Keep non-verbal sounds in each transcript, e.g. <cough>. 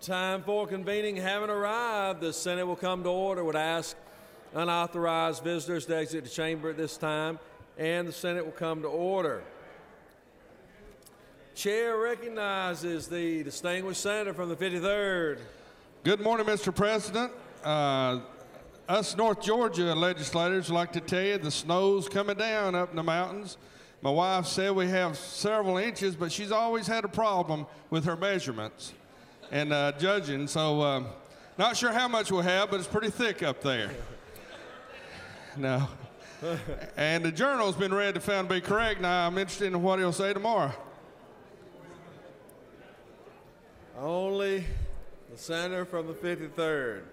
time for convening having arrived, the Senate will come to order. Would ask unauthorized visitors to exit the chamber at this time, and the Senate will come to order. Chair recognizes the distinguished senator from the 53rd. Good morning, Mr. President. Uh, us North Georgia legislators like to tell you the snow's coming down up in the mountains. My wife said we have several inches, but she's always had a problem with her measurements and uh, judging. So, uh, not sure how much we'll have, but it's pretty thick up there. <laughs> No. and the journal's been read to found to be correct. Now, I'm interested in what he'll say tomorrow. Only the senator from the 53rd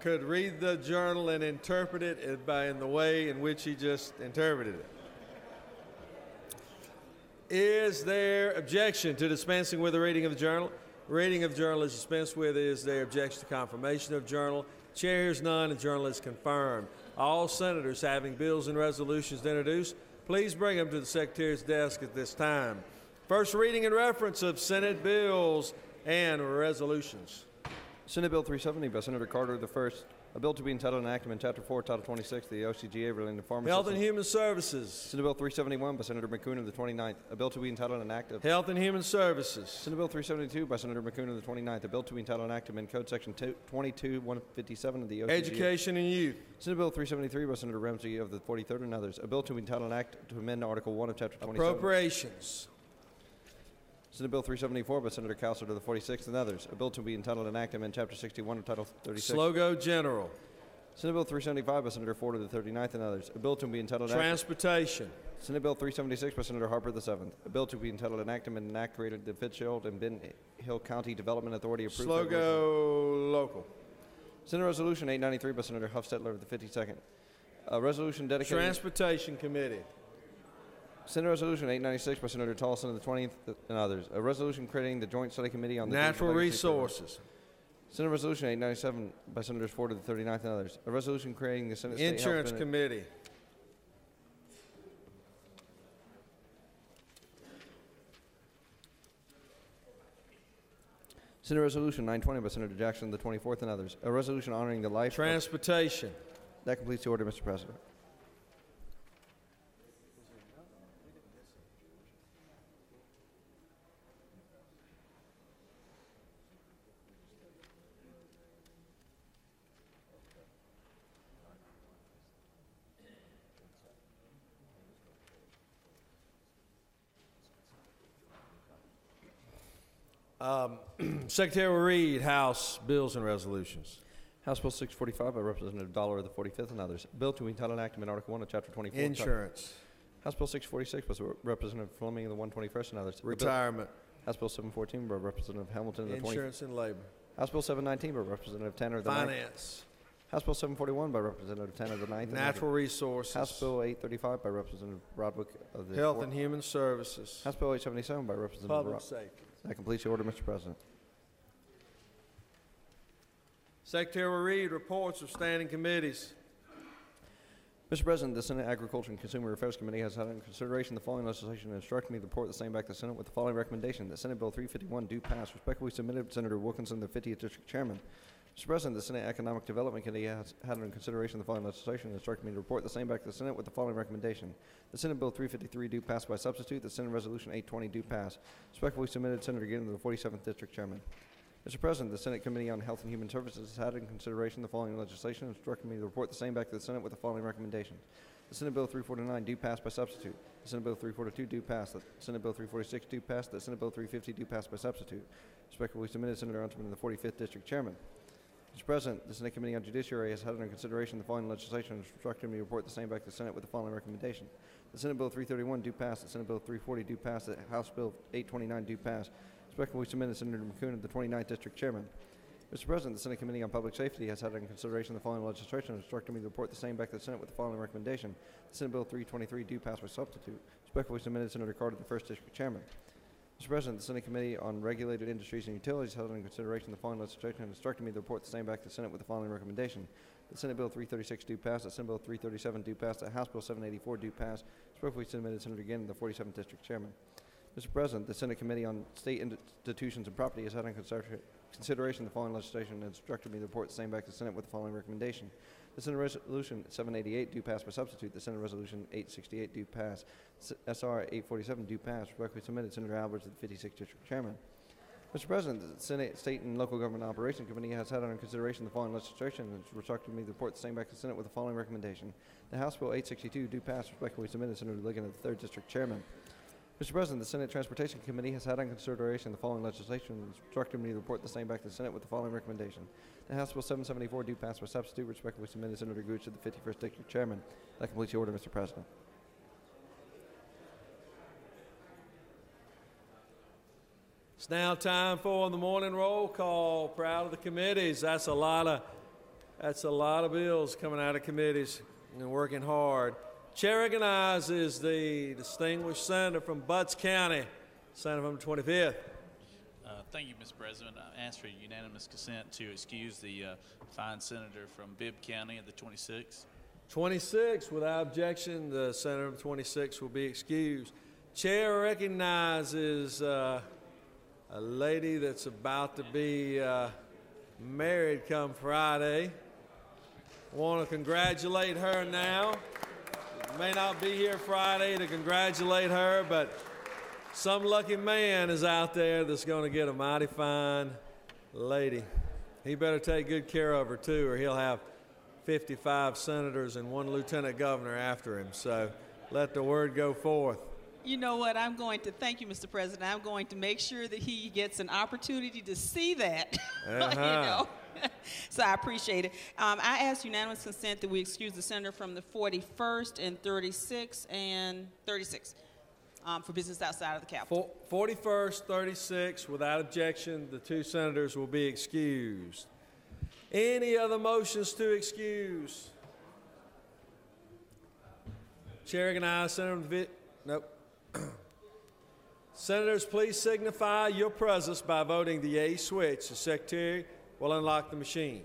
could read the journal and interpret it by in the way in which he just interpreted it. Is there objection to dispensing with the reading of the journal? Reading of journal is dispensed with. Is there objection to confirmation of journal? Chair hears none. The journal is confirmed. All senators having bills and resolutions to introduce, please bring them to the secretary's desk at this time. First reading and reference of Senate bills and resolutions. Senate Bill 370 by Senator Carter the first. A bill to be entitled Enactment, Chapter 4, Title 26 the OCGA relating to farmers. Health and Human Services. Senate Bill 371 by Senator McKoon of the 29th. A bill to be entitled an act of. Health and Human Services. Senate Bill 372 by Senator McKoon of the 29th. A bill to be entitled an act to amend Code Section 22157 of the OCGA. Education and Youth. Senate Bill 373 by Senator Ramsey of the 43rd and others. A bill to be entitled an act to amend Article 1 of Chapter 27. Appropriations. Senate Bill 374 by Senator Cowsert of the 46th and others. A bill to be entitled an act to amend Chapter 61 of Title 36. Slogo General. Senate Bill 375 by Senator Fort of the 39th and others. A bill to be entitled an act- Transportation. Senate Bill 376 by Senator Harper the 7th. A bill to be entitled an act to amend an act created the Fitzgerald and Ben Hill County Development Authority approved. by resolution. Slogo Local. Senate Resolution 893 by Senator Hufstetler of the 52nd. A resolution dedicated. Transportation Committee. Senate Resolution 896 by Senator Tolleson of the 20th and others. A resolution creating the Joint Study Committee on the Natural Legacy Program. Resources. Senate Resolution 897 by Senators Fort of the 39th and others. A resolution creating the Senate State Health Insurance Committee. Senate Resolution 920 by Senator Jackson of the 24th and others. A resolution honoring the life. of- Transportation. that completes the order, Mr. President. Um, <clears throat> Secretary will read House bills and resolutions. House Bill 645 by Representative Dollar of the 45th and others. Bill to entitle enactment Article 1 of Chapter 24. Insurance. House Bill 646 by Representative Fleming of the 121st and others. Retirement. House Bill 714 by Representative Hamilton of the 20th. Insurance and Labor. House Bill 719 by Representative Tanner of the 9th. Finance. House Bill 741 by Representative Tanner of the 9th. Natural. Resources. House Bill 835 by Representative Rodwick of the Health four- and Human Services. House Bill 877 by Representative Public Rod- Safety. That completes the order, Mr. President. Secretary will read reports of standing committees. Mr. President, the Senate Agriculture and Consumer Affairs Committee has had in consideration the following legislation and instructed me to report the same back to the Senate with the following recommendation that Senate Bill 351 do pass. Respectfully submitted, Senator Wilkinson, the 50th District Chairman. Mr. President, the Senate Economic Development Committee has had in consideration the following legislation and instructed me to report the same back to the Senate with the following recommendation. The Senate Bill 353 do pass by substitute. The Senate Resolution 820 do pass. Respectfully submitted, Senator Gideon, the 47th District Chairman. Mr. President, the Senate Committee on Health and Human Services has had in consideration the following legislation and instructed me to report the same back to the Senate with the following recommendations. The Senate Bill 349 do pass by substitute. The Senate Bill 342 do pass. The Senate Bill 346 do pass. The Senate Bill 350 do pass by substitute. Respectfully submitted, Senator Unterman, the 45th District Chairman. Mr. President, the Senate Committee on Judiciary has had under consideration the following legislation and instructed me to report the same back to the Senate with the following recommendation. The Senate Bill 331 do pass. The Senate Bill 340 do pass. The House Bill 829 do pass. Respectfully submitted, Senator McKoon of the 29th District Chairman. Mr. President, the Senate Committee on Public Safety has had under consideration the following legislation and instructed me to report the same back to the Senate with the following recommendation. The Senate Bill 323 do pass by substitute. Respectfully submitted, Senator Carter, the 1st District Chairman. Mr. President, the Senate Committee on Regulated Industries and Utilities held in consideration the following legislation and instructed me to report the same back to the Senate with the following recommendation. The Senate Bill 336 do pass, the Senate Bill 337 do pass, the House Bill 784 do pass. Respectfully submitted, Senator Gannon, the 47th District Chairman. Mr. President, the Senate Committee on State Institutions and Property has had consider- consideration the following legislation and instructed me to report the same back to the Senate with the following recommendation. The Senate Resolution 788 do pass by substitute. The Senate Resolution 868 do pass. SR 847 do pass. Respectfully submitted, Senator Alvarez, the 56th District Chairman. Mr. President, the Senate State and Local Government Operation Committee has had under consideration the following legislation and has instructed me to report the same back to the Senate with the following recommendation. The House Bill 862 do pass. Respectfully submitted, Senator Ligon, the 3rd District Chairman. Mr. President, the Senate Transportation Committee has had on consideration the following legislation and instructed me to report the same back to the Senate with the following recommendation. The House Bill 774 do pass by substitute. Respectfully submitted, Senator Gooch, to the 51st District Chairman. That completes the order, Mr. President. It's now time for the morning roll call. Proud of the committees. That's a lot of that's a lot of bills coming out of committees and working hard. Chair recognizes the distinguished senator from Butts County, senator from the 25th. Uh, Thank you, Mr. President. I ask for unanimous consent to excuse the uh, fine senator from Bibb County at the 26th. 26, without objection, the senator from 26 will be excused. Chair recognizes uh, a lady that's about to be uh, married come Friday. Want to congratulate her now. May not be here Friday to congratulate her, but some lucky man is out there that's going to get a mighty fine lady. He better take good care of her too, or he'll have 55 senators and one lieutenant governor after him. So let the word go forth. You know what? I'm going to thank you, Mr. President. I'm going to make sure that he gets an opportunity to see that. <laughs> Uh-huh. you know. <laughs> so I appreciate it. Um, I ask unanimous consent that we excuse the senator from the 41st and 36 and 36 um, for business outside of the Capitol. For- 41st, 36, without objection, the two senators will be excused. Any other motions to excuse? Chair recognizes Senator Nope. <clears throat> Senators, please signify your presence by voting the A switch. The secretary will unlock the machine.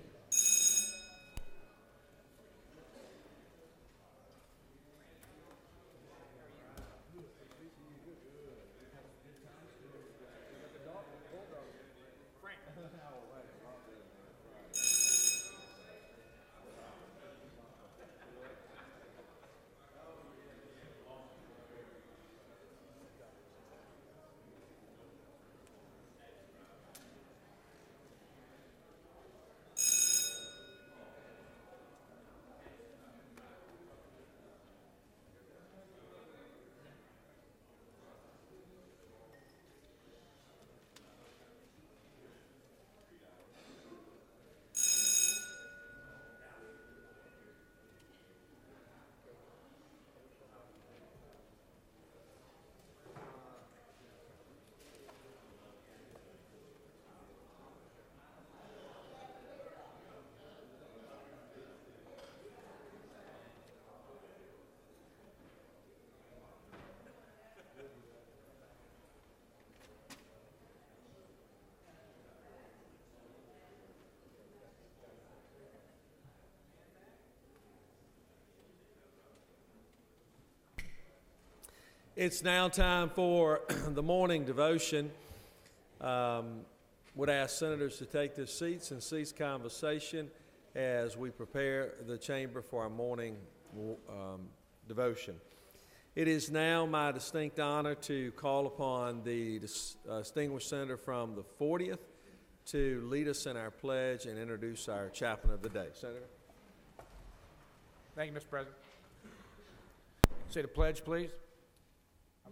It's now time for <clears throat> the morning devotion. Um, would ask senators to take their seats and cease conversation as we prepare the chamber for our morning um, devotion. It is now my distinct honor to call upon the uh, distinguished senator from the 40th to lead us in our pledge and introduce our chaplain of the day. Senator? Thank you, Mr. President. Say the pledge, please.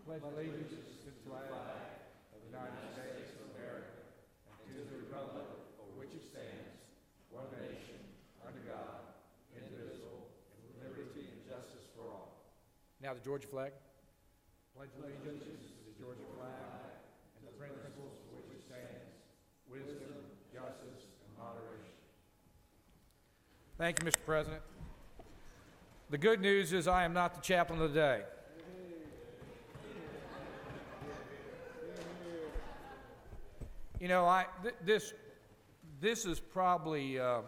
Pledge allegiance to the flag of the United States of America and to the republic for which it stands, one nation, under God, indivisible, with liberty and justice for all. Now the Georgia flag. Pledge allegiance to the Georgia flag and the principles for which it stands, wisdom, justice, and moderation. Thank you, Mr. President. The good news is I am not the chaplain of the day. You know, I th- this this is probably uh,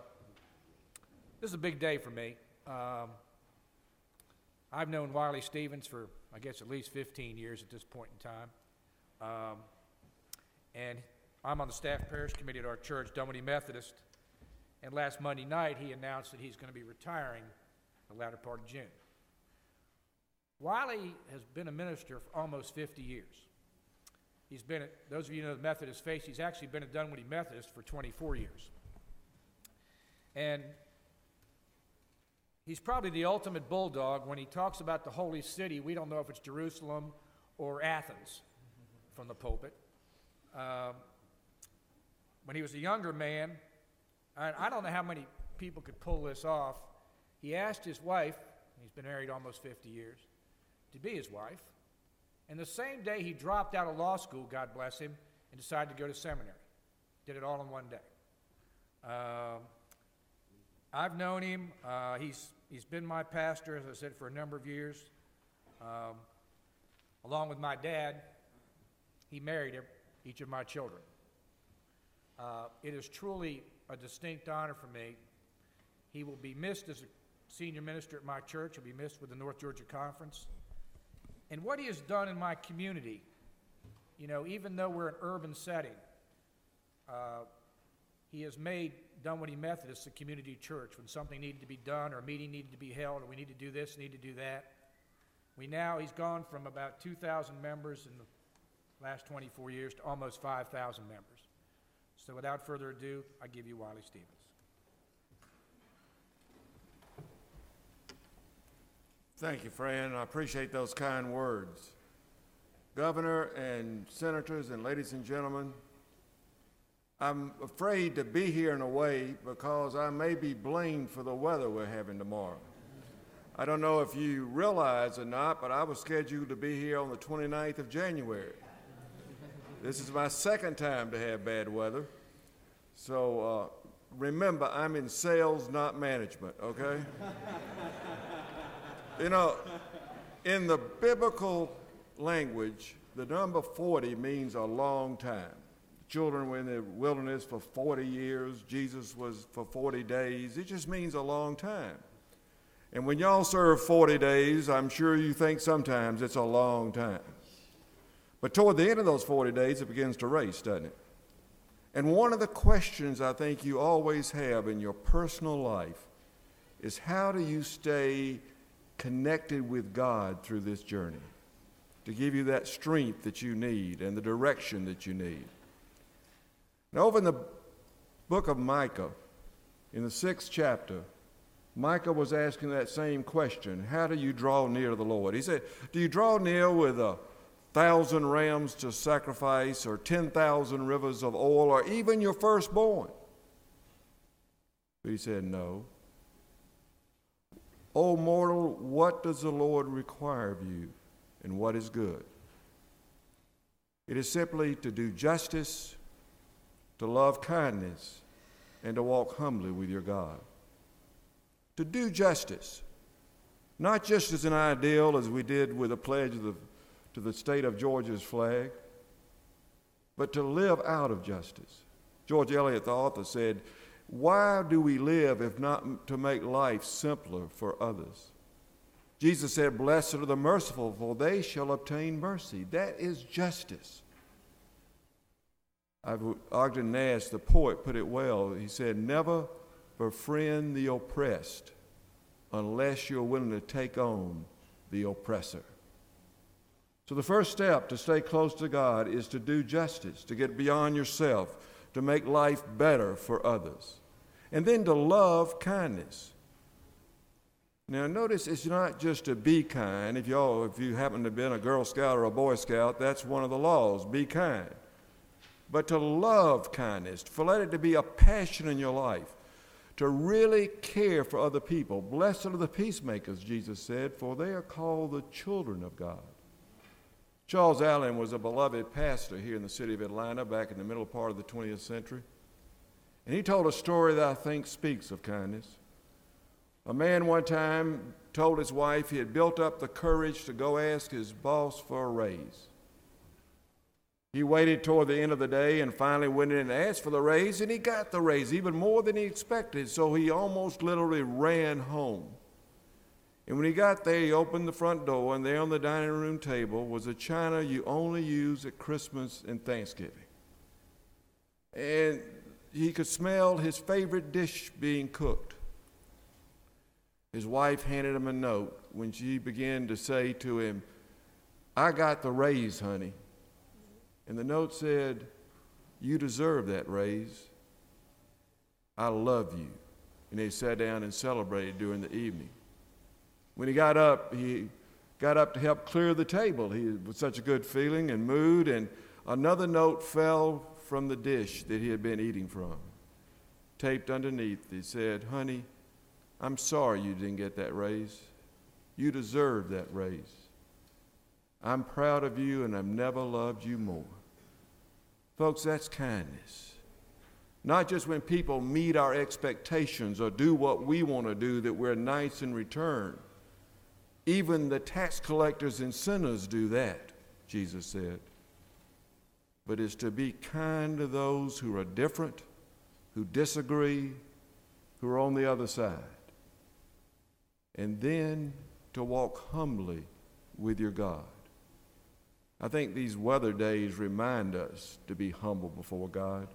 this is a big day for me. Um, I've known Wiley Stevens for I guess at least 15 years at this point in time. Um, and I'm on the staff parish committee at our church, Dunwoody Methodist. And last Monday night, he announced that he's going to be retiring the latter part of June. Wiley has been a minister for almost 50 years. He's been at, those of you who know the Methodist faith, he's actually been at Dunwoody Methodist for 24 years. And he's probably the ultimate bulldog. When he talks about the holy city, we don't know if it's Jerusalem or Athens from the pulpit. Um, when he was a younger man, I, I don't know how many people could pull this off. He asked his wife, he's been married almost 50 years, to be his wife. And the same day he dropped out of law school, God bless him, and decided to go to seminary. Did it all in one day. Um, I've known him. Uh, he's, he's been my pastor, as I said, for a number of years. Um, along with my dad, he married each of my children. Uh, it is truly a distinct honor for me. He will be missed as a senior minister at my church. He'll be missed with the North Georgia Conference. And what he has done in my community, you know, even though we're an urban setting, uh, he has made Dunwoody Methodist a community church. When something needed to be done, or a meeting needed to be held, or we need to do this, need to do that. We now, he's gone from about 2,000 members in the last 24 years to almost 5,000 members. So without further ado, I give you Wiley Stevens. Thank you, Fran. I appreciate those kind words. Governor and senators and ladies and gentlemen, I'm afraid to be here in a way because I may be blamed for the weather we're having tomorrow. I don't know if you realize or not, but I was scheduled to be here on the 29th of January. This is my second time to have bad weather. So uh, remember, I'm in sales, not management, okay? You know, in the biblical language, the number 40 means a long time. Children were in the wilderness for 40 years, Jesus was for 40 days. It just means a long time. And when y'all serve 40 days, I'm sure you think sometimes it's a long time. But toward the end of those 40 days, it begins to race, doesn't it? And one of the questions I think you always have in your personal life is how do you stay connected with God through this journey to give you that strength that you need and the direction that you need? Now, over in the book of Micah, in the sixth chapter, Micah was asking that same question How do you draw near to the Lord? He said, Do you draw near with a thousand rams to sacrifice, or 10,000 rivers of oil, or even your firstborn? But he said, No. O mortal, what does the Lord require of you, and what is good? It is simply to do justice, to love kindness, and to walk humbly with your God. To do justice, not just as an ideal as we did with a pledge the to the state of Georgia's flag, but to live out of justice. George Eliot, the author, said, Why do we live if not to make life simpler for others? Jesus said, Blessed are the merciful, for they shall obtain mercy. That is justice. I've, Ogden Nash, the poet, put it well. He said, Never befriend the oppressed unless you're willing to take on the oppressor. So, the first step to stay close to God is to do justice, to get beyond yourself, to make life better for others, and then to love kindness. Now, notice it's not just to be kind. If, y'all, if you happen to have been a Girl Scout or a Boy Scout, that's one of the laws be kind. But to love kindness, for let it to be a passion in your life, to really care for other people. Blessed are the peacemakers, Jesus said, for they are called the children of God. Charles Allen was a beloved pastor here in the city of Atlanta back in the middle part of the 20th century. And he told a story that I think speaks of kindness. A man one time told his wife he had built up the courage to go ask his boss for a raise. He waited toward the end of the day and finally went in and asked for the raise, and he got the raise, even more than he expected, so he almost literally ran home. And when he got there, he opened the front door, and there on the dining room table was a china you only use at Christmas and Thanksgiving. And he could smell his favorite dish being cooked. His wife handed him a note when she began to say to him, I got the raise, honey. And the note said, You deserve that raise. I love you. And they sat down and celebrated during the evening. When he got up, he got up to help clear the table. He was such a good feeling and mood, and another note fell from the dish that he had been eating from. Taped underneath, it said, Honey, I'm sorry you didn't get that raise. You deserve that raise. I'm proud of you, and I've never loved you more. Folks, that's kindness. Not just when people meet our expectations or do what we want to do that we're nice in return. Even the tax collectors and sinners do that, Jesus said. But is to be kind to those who are different, who disagree, who are on the other side. And then to walk humbly with your God. I think these weather days remind us to be humble before God.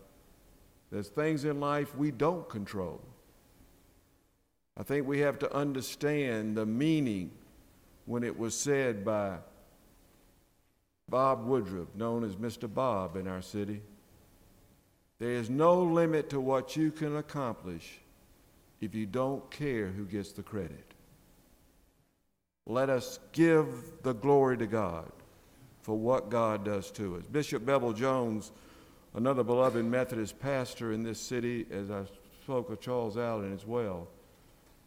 There's things in life we don't control. I think we have to understand the meaning when it was said by Bob Woodruff, known as Mr. Bob in our city. There is no limit to what you can accomplish if you don't care who gets the credit. Let us give the glory to God for what God does to us. Bishop Bevel Jones, another beloved Methodist pastor in this city, as I spoke of Charles Allen as well,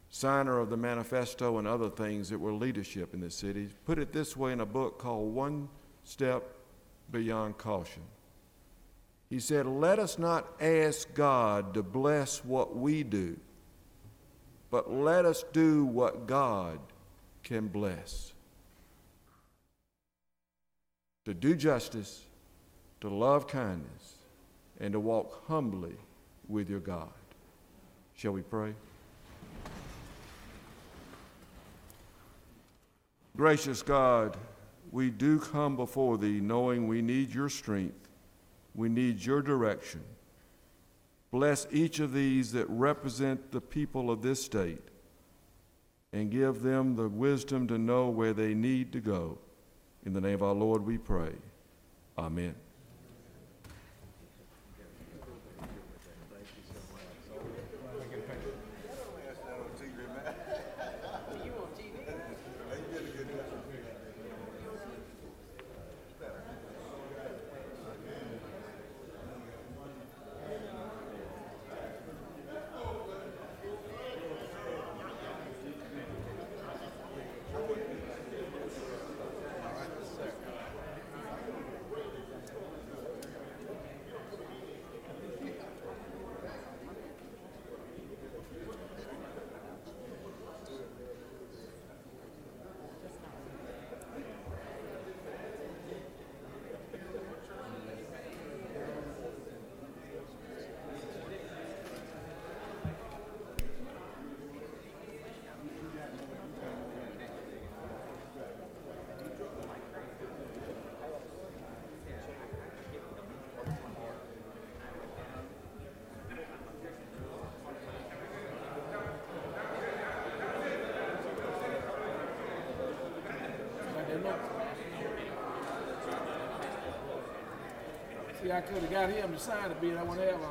signer of the manifesto and other things that were leadership in this city, put it this way in a book called One Step Beyond Caution. He said, Let us not ask God to bless what we do, but let us do what God can bless. To do justice, to love kindness, and to walk humbly with your God. Shall we pray? Gracious God, we do come before Thee knowing we need your strength, we need your direction. Bless each of these that represent the people of this state and give them the wisdom to know where they need to go. In the name of our Lord we pray. Amen. See, I could have got him to sign the bid. I want to have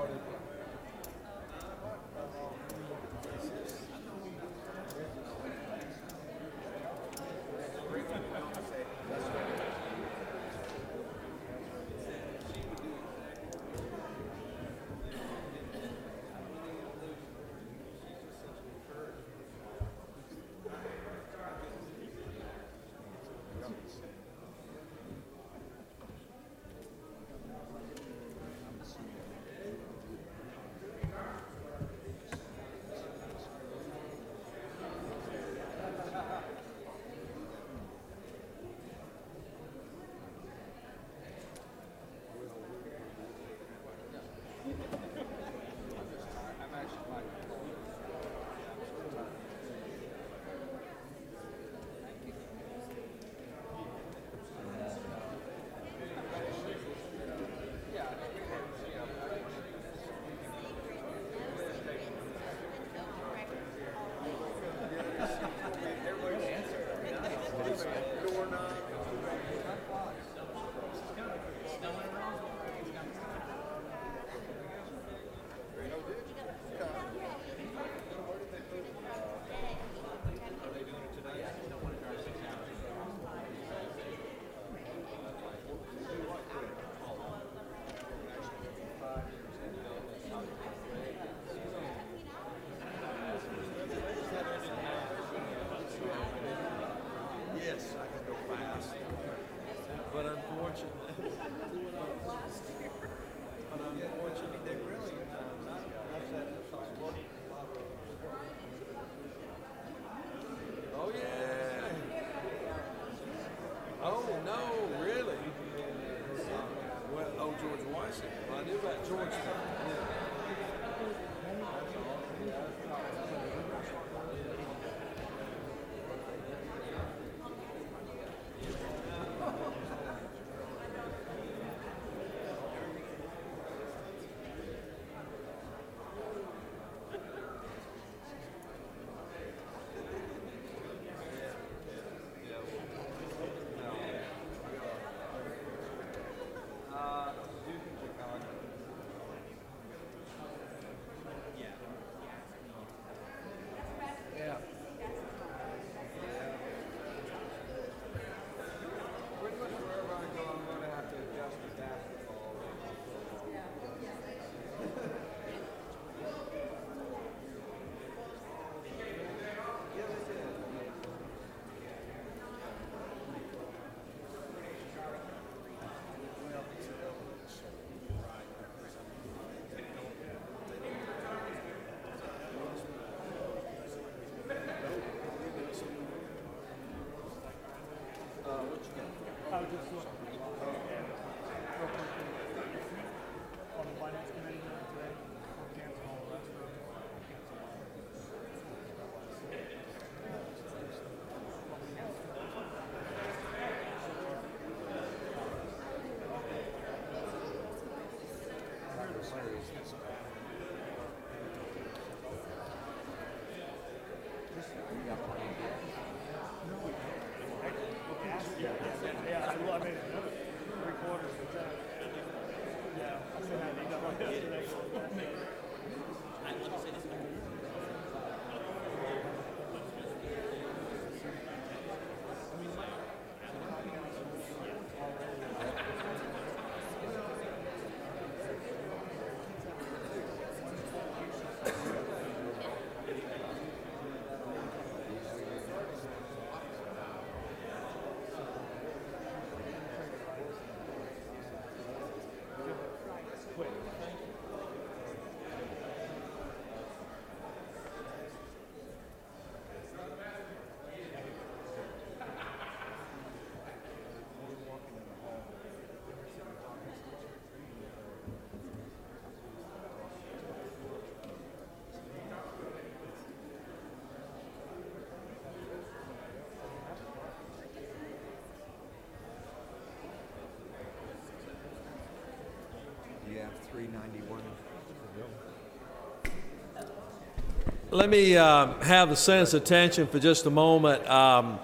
Let me uh, have the Senate's attention for just a moment. Um,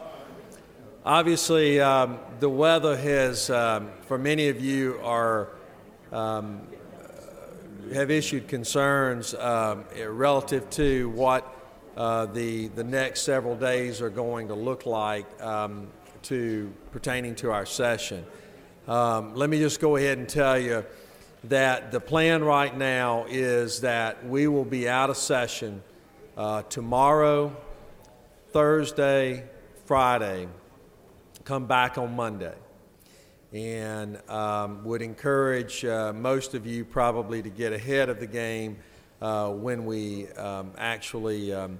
obviously, um, the weather has, um, for many of you, are um, have issued concerns um, relative to what uh, the the next several days are going to look like um, to pertaining to our session. let me just go ahead and tell you that the plan right now is that we will be out of session uh, tomorrow, Thursday, Friday, come back on Monday. And um, would encourage uh, most of you probably to get ahead of the game uh, when we um, actually um,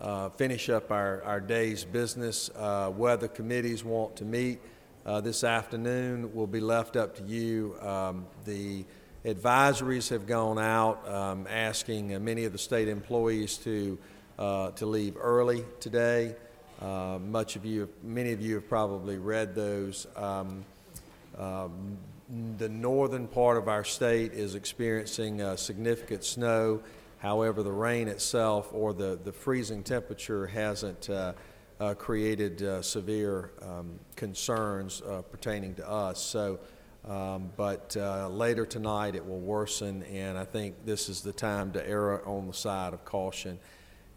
uh, finish up our, our day's business. Uh, whether committees want to meet uh, this afternoon will be left up to you. Um, the advisories have gone out um, asking uh, many of the state employees to, uh, to leave early today. Uh, much of you, many of you have probably read those. Um, um, the northern part of our state is experiencing uh, significant snow. However, the rain itself or the, the freezing temperature hasn't uh, created uh, severe um, concerns uh, pertaining to us. So, um, but uh, later tonight it will worsen, and I think this is the time to err on the side of caution.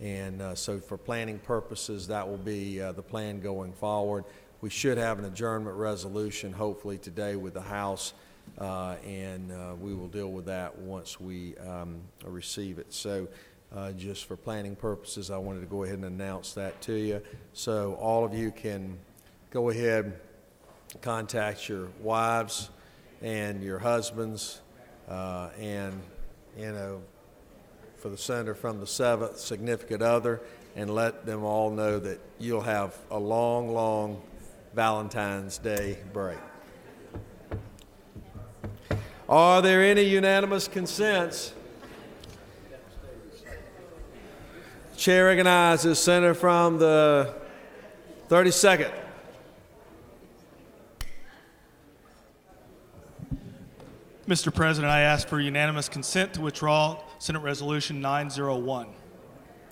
And uh, so, for planning purposes, that will be uh, the plan going forward. We should have an adjournment resolution hopefully today with the House, and we will deal with that once we um, receive it. So, uh, just for planning purposes, I wanted to go ahead and announce that to you. So, all of you can go ahead, contact your wives and your husbands, uh, and, you know, for the senator from the seventh significant other and let them all know that you'll have a long, long Valentine's Day break. Are there any unanimous consents? Chair recognizes Senator from the 32nd. Mr. President, I ask for unanimous consent to withdraw Senate Resolution 901.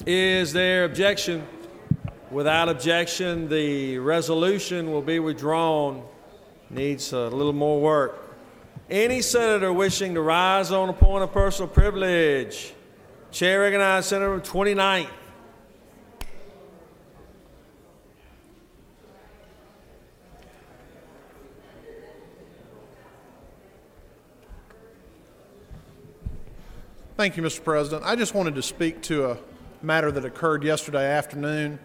Is there objection? Without objection, the resolution will be withdrawn. Needs a little more work. Any senator wishing to rise on a point of personal privilege? Chair recognizes Senator 29th. Thank you, Mr. President. I just wanted to speak to a matter that occurred yesterday afternoon.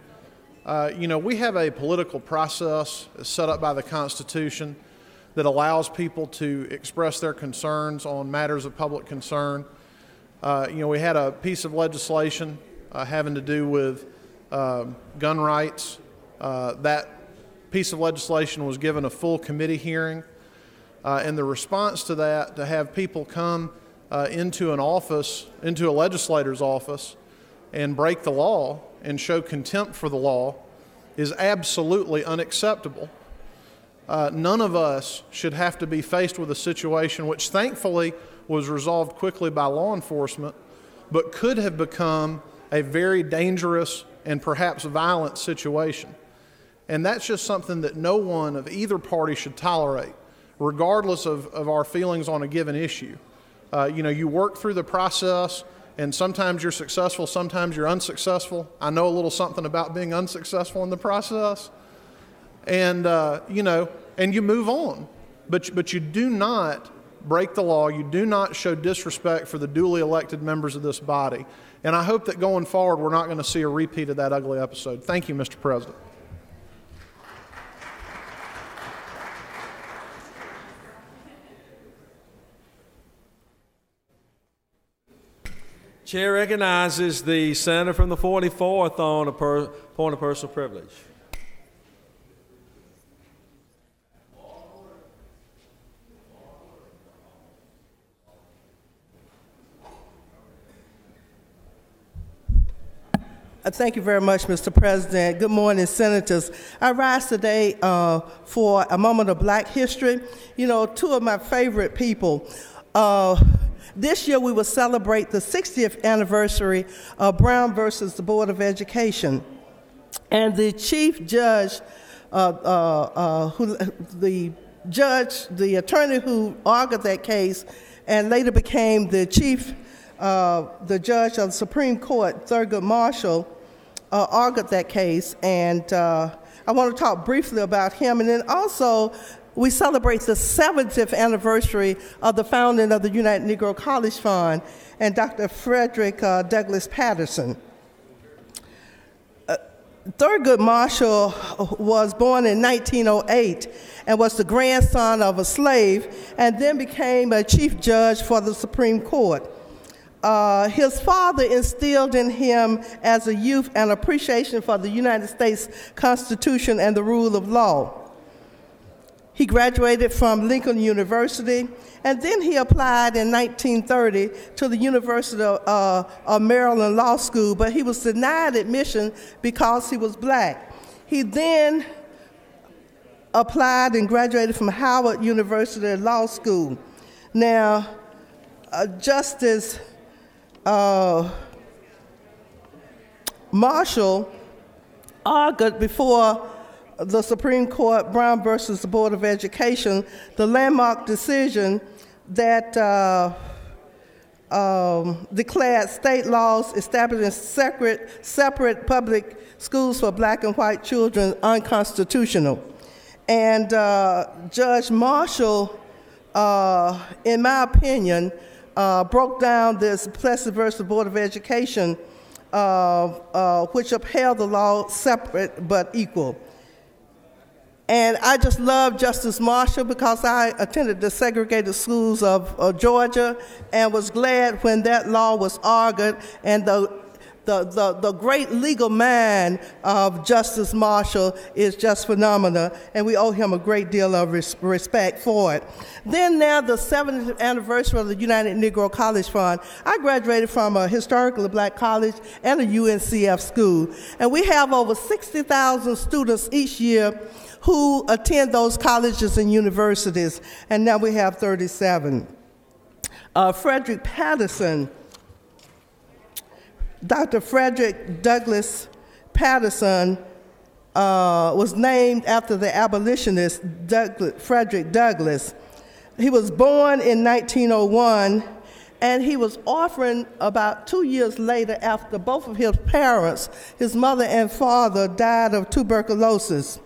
Uh, you know, we have a political process set up by the Constitution that allows people to express their concerns on matters of public concern. Uh, you know, we had a piece of legislation uh, having to do with um, gun rights. Uh, that piece of legislation was given a full committee hearing. And the response to that, to have people come into an office, into a legislator's office, and break the law and show contempt for the law is absolutely unacceptable. Uh, none of us should have to be faced with a situation which thankfully was resolved quickly by law enforcement, but could have become a very dangerous and perhaps violent situation. And that's just something that no one of either party should tolerate, regardless of, of our feelings on a given issue. Uh, you know, you work through the process, and sometimes you're successful, sometimes you're unsuccessful. I know a little something about being unsuccessful in the process. And, uh, you know, and you move on. But, but you do not break the law. You do not show disrespect for the duly elected members of this body. And I hope that going forward, we're not going to see a repeat of that ugly episode. Thank you, Mr. President. Chair recognizes the senator from the 44th on a per, point of personal privilege. Thank you very much, Mr. President. Good morning, Senators. I rise today uh, for a moment of black history. You know, two of my favorite people. Uh, this year we will celebrate the 60th anniversary of Brown versus the Board of Education. And the chief judge, uh, uh, uh, who, the judge, the attorney who argued that case, and later became the chief, uh, the judge of the Supreme Court, Thurgood Marshall, uh, argued that case. And uh, I want to talk briefly about him. And then also, we celebrate the 70th anniversary of the founding of the United Negro College Fund and Dr. Frederick uh, Douglass Patterson. Uh, Thurgood Marshall was born in 1908 and was the grandson of a slave and then became a chief judge for the Supreme Court. Uh, his father instilled in him as a youth an appreciation for the United States Constitution and the rule of law. He graduated from Lincoln University, and then he applied in 1930 to the University of, uh, of Maryland Law School, but he was denied admission because he was black. He then applied and graduated from Howard University Law School. Now, uh, Justice uh, Marshall argued before the Supreme Court, Brown versus the Board of Education, the landmark decision that uh, um, declared state laws establishing separate, separate public schools for black and white children unconstitutional. And uh, Judge Marshall, uh, in my opinion, uh, broke down this Plessy versus Board of Education, uh, uh, which upheld the law separate but equal. And I just love Justice Marshall because I attended the segregated schools of, of Georgia and was glad when that law was argued and the the, the, the great legal mind of Justice Marshall is just phenomenal, and we owe him a great deal of res- respect for it. Then, now, the 70th anniversary of the United Negro College Fund. I graduated from a historically black college and a UNCF school, and we have over 60,000 students each year who attend those colleges and universities, and now we have 37. Uh, Frederick Patterson Dr. Frederick Douglass Patterson uh, was named after the abolitionist Frederick Douglass. He was born in 1901, and he was orphaned about two years later after both of his parents, his mother and father, died of tuberculosis.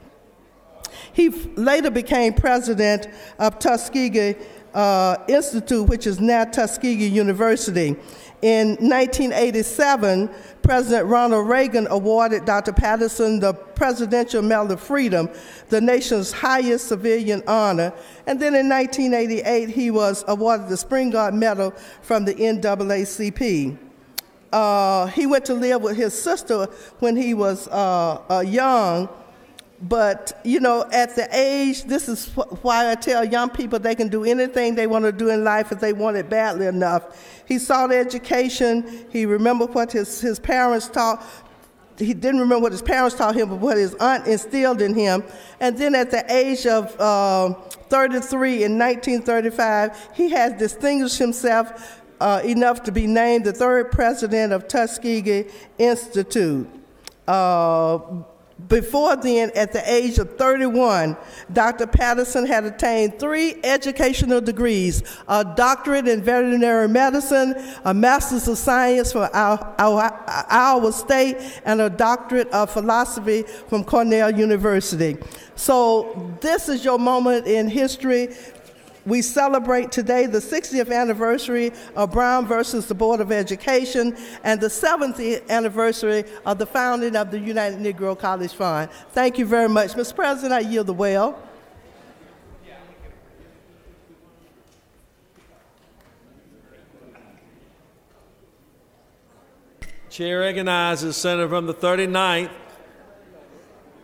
He later became president of Tuskegee uh, Institute, which is now Tuskegee University. In 1987, President Ronald Reagan awarded Dr. Patterson the Presidential Medal of Freedom, the nation's highest civilian honor. And then in 1988, he was awarded the Spingarn Medal from the NAACP. Uh, he went to live with his sister when he was uh, uh, young but, you know, at the age, this is why I tell young people they can do anything they want to do in life if they want it badly enough. He sought education. He remembered what his, his parents taught. He didn't remember what his parents taught him, but what his aunt instilled in him. And then at the age of uh, 33 in 1935, he has distinguished himself uh, enough to be named the third president of Tuskegee Institute. Uh, before then, at the age of 31, Dr. Patterson had attained three educational degrees a doctorate in veterinary medicine, a master's of science from Iowa State, and a doctorate of philosophy from Cornell University. So, this is your moment in history we celebrate today the 60th anniversary of Brown versus the Board of Education and the 70th anniversary of the founding of the United Negro College Fund. Thank you very much. Mr. President, I yield the well. Chair recognizes Senator from the 39th.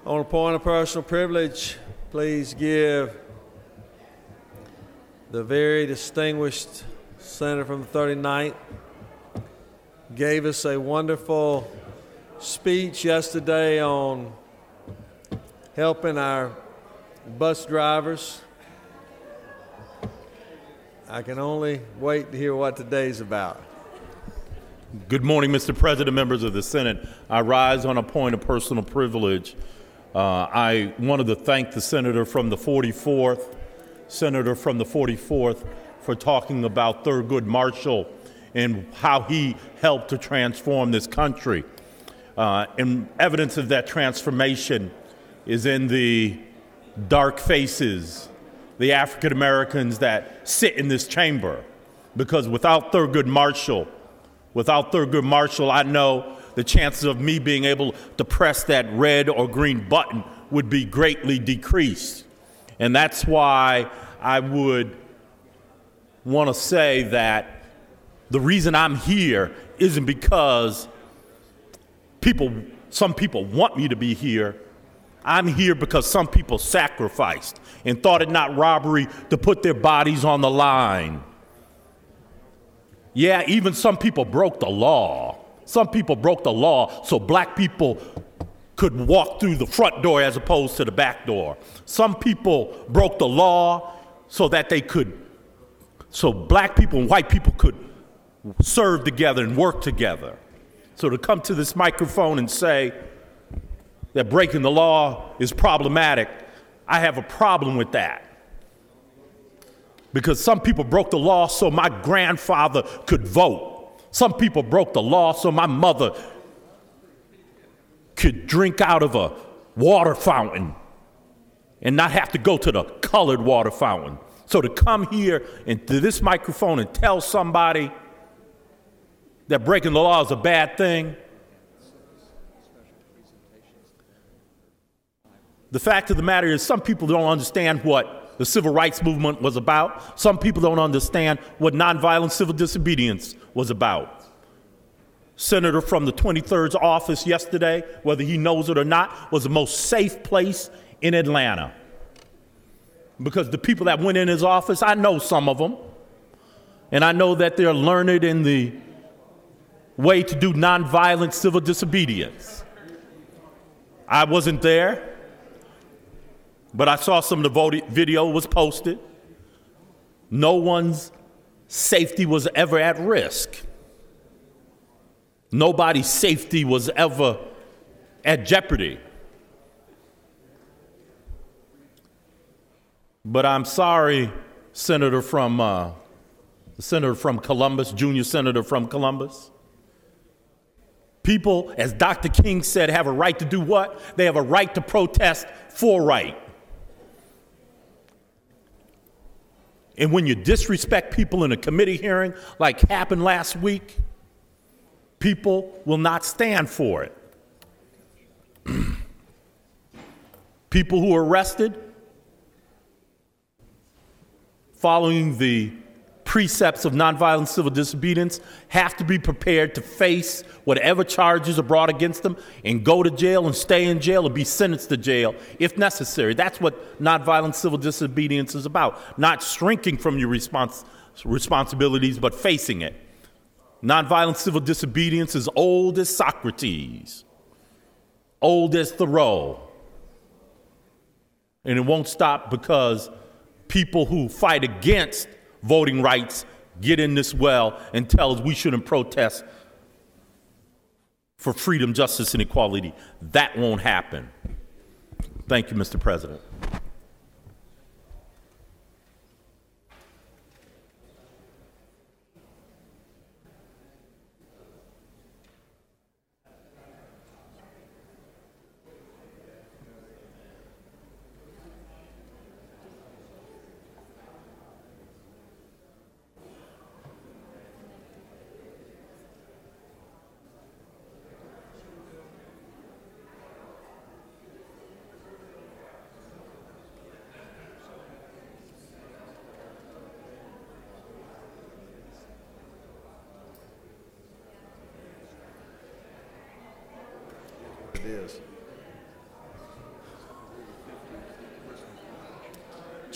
On a point of personal privilege, please give the very distinguished senator from the 39th gave us a wonderful speech yesterday on helping our bus drivers. I can only wait to hear what today's about. Good morning, Mr. President, members of the Senate. I rise on a point of personal privilege. Uh, I wanted to thank the senator from the 44th senator from the 44th, for talking about Thurgood Marshall and how he helped to transform this country. Uh, and evidence of that transformation is in the dark faces, the African Americans that sit in this chamber. Because without Thurgood Marshall, without Thurgood Marshall, I know the chances of me being able to press that red or green button would be greatly decreased. And that's why I would want to say that the reason I'm here isn't because people, some people want me to be here. I'm here because some people sacrificed and thought it not robbery to put their bodies on the line. Yeah, even some people broke the law. Some people broke the law so black people could walk through the front door as opposed to the back door. Some people broke the law so that they could, so black people and white people could serve together and work together. So to come to this microphone and say that breaking the law is problematic. I have a problem with that. Because some people broke the law so my grandfather could vote. Some people broke the law so my mother could drink out of a water fountain and not have to go to the colored water fountain. So to come here and to this microphone and tell somebody that breaking the law is a bad thing, the fact of the matter is some people don't understand what the civil rights movement was about. Some people don't understand what nonviolent civil disobedience was about senator from the 23rd's office yesterday, whether he knows it or not, was the most safe place in Atlanta. Because the people that went in his office, I know some of them, and I know that they're learned in the way to do nonviolent civil disobedience. I wasn't there, but I saw some of the video was posted. No one's safety was ever at risk. Nobody's safety was ever at jeopardy. But I'm sorry, Senator from uh, Senator from Columbus, junior senator from Columbus. People, as Dr. King said, have a right to do what? They have a right to protest for right. And when you disrespect people in a committee hearing, like happened last week, people will not stand for it. <clears throat> people who are arrested following the precepts of nonviolent civil disobedience have to be prepared to face whatever charges are brought against them and go to jail and stay in jail and be sentenced to jail if necessary. That's what nonviolent civil disobedience is about, not shrinking from your respons- responsibilities, but facing it. Nonviolent civil disobedience is old as Socrates, old as Thoreau. And it won't stop because people who fight against voting rights get in this well and tell us we shouldn't protest for freedom, justice, and equality. That won't happen. Thank you, Mr. President.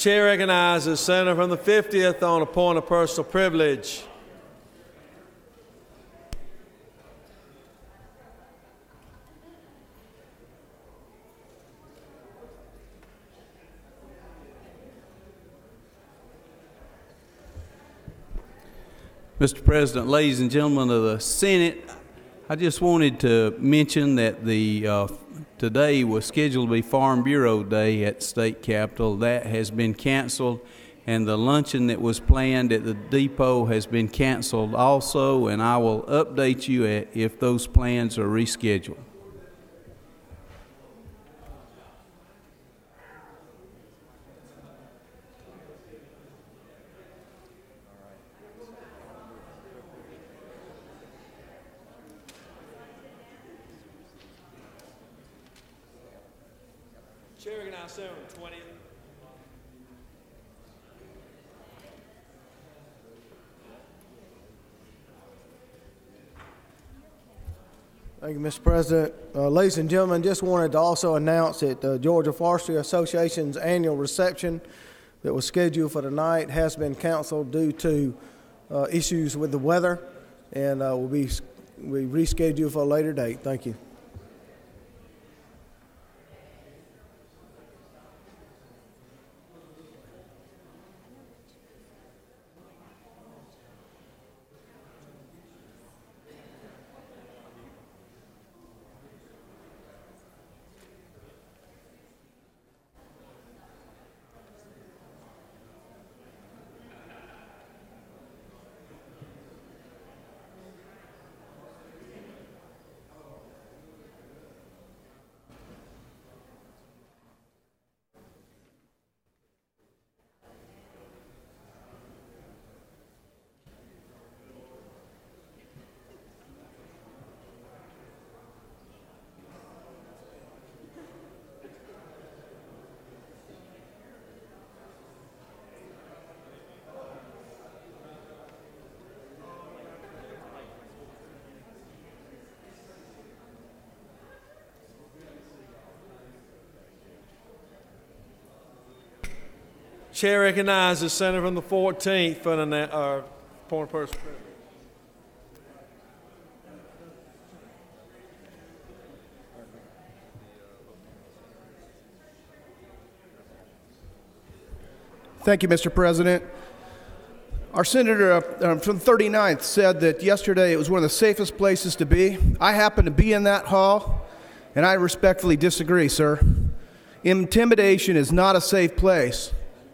Chair recognizes Senator from the 50th on a point of personal privilege. Mr. President, ladies and gentlemen of the Senate, I just wanted to mention that the uh, today was scheduled to be Farm Bureau Day at State Capitol. That has been canceled, and the luncheon that was planned at the depot has been canceled also, and I will update you if those plans are rescheduled. You, Mr. President. Uh, ladies and gentlemen, just wanted to also announce that the Georgia Forestry Association's annual reception that was scheduled for tonight has been canceled due to uh, issues with the weather and uh, will be, be rescheduled for a later date. Thank you. Chair recognizes Senator from the 14th for an uh, point of privilege. Thank you, Mr. President. Our senator uh, um, from the 39th said that yesterday it was one of the safest places to be. I happen to be in that hall, and I respectfully disagree, sir. Intimidation is not a safe place.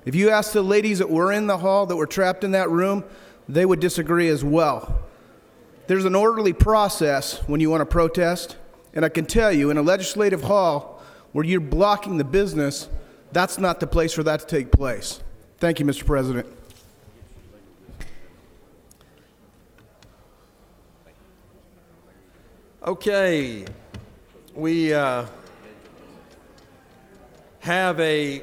If you ask the ladies that were in the hall, that were trapped in that room, they would disagree as well. There's an orderly process when you want to protest, and I can tell you, in a legislative hall where you're blocking the business, that's not the place for that to take place. Thank you, Mr. President. Okay, we uh, have a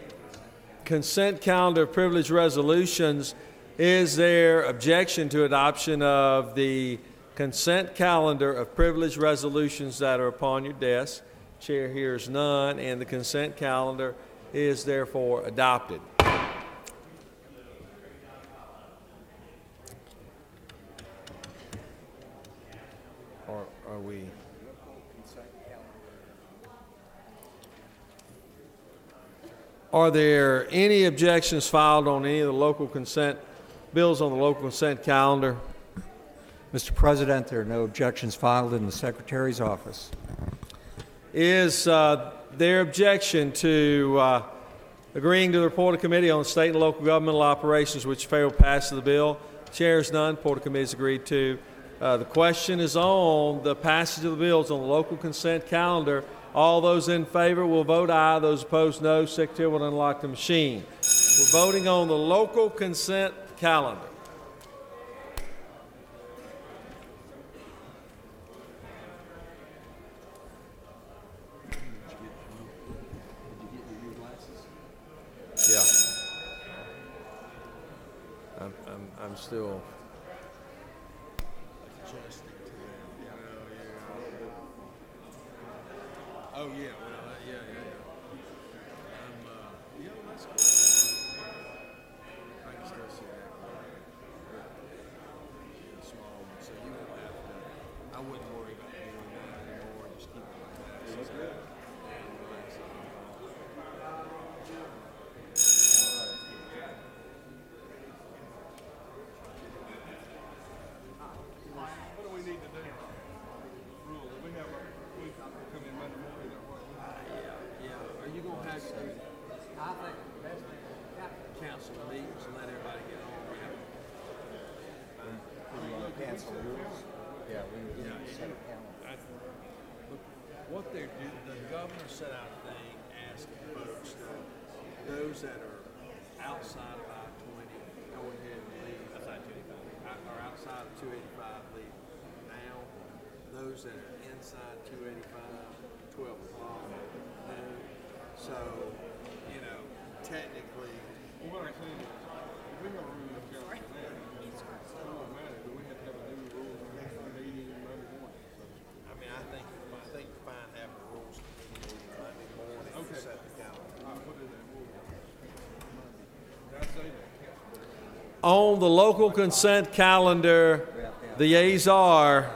consent calendar of privilege resolutions. Is there objection to adoption of the consent calendar of privilege resolutions that are upon your desk? Chair hears none, and the consent calendar is therefore adopted. Or are we? Are there any objections filed on any of the local consent bills on the local consent calendar? Mr. President, there are no objections filed in the Secretary's office. Is uh, there objection to uh, agreeing to the report of committee on state and local governmental operations which failed pass of the bill? Chairs none. Report of committee is agreed to. Uh, the question is on the passage of the bills on the local consent calendar. All those in favor will vote aye. Those opposed, no. Secretary will unlock the machine. We're voting on the local consent calendar. Yeah. I'm, I'm, I'm still. They're doing, the governor sent out a thing asking folks, to, those that are outside of I twenty, go ahead and leave. Outside two eighty-five. Or outside of two eighty-five, leave now. Those that are inside two eighty-five, twelve o'clock, noon. So, you know, technically. Well, what I'm saying is, if we have a rule that's got like that, it don't matter, but we have to have a new rule for next meeting Monday morning. I mean, I think, I think you're fine having the rules Monday morning to Okay. set the calendar. All right, what is that rule? Did I say that? On the local consent calendar, the yeas are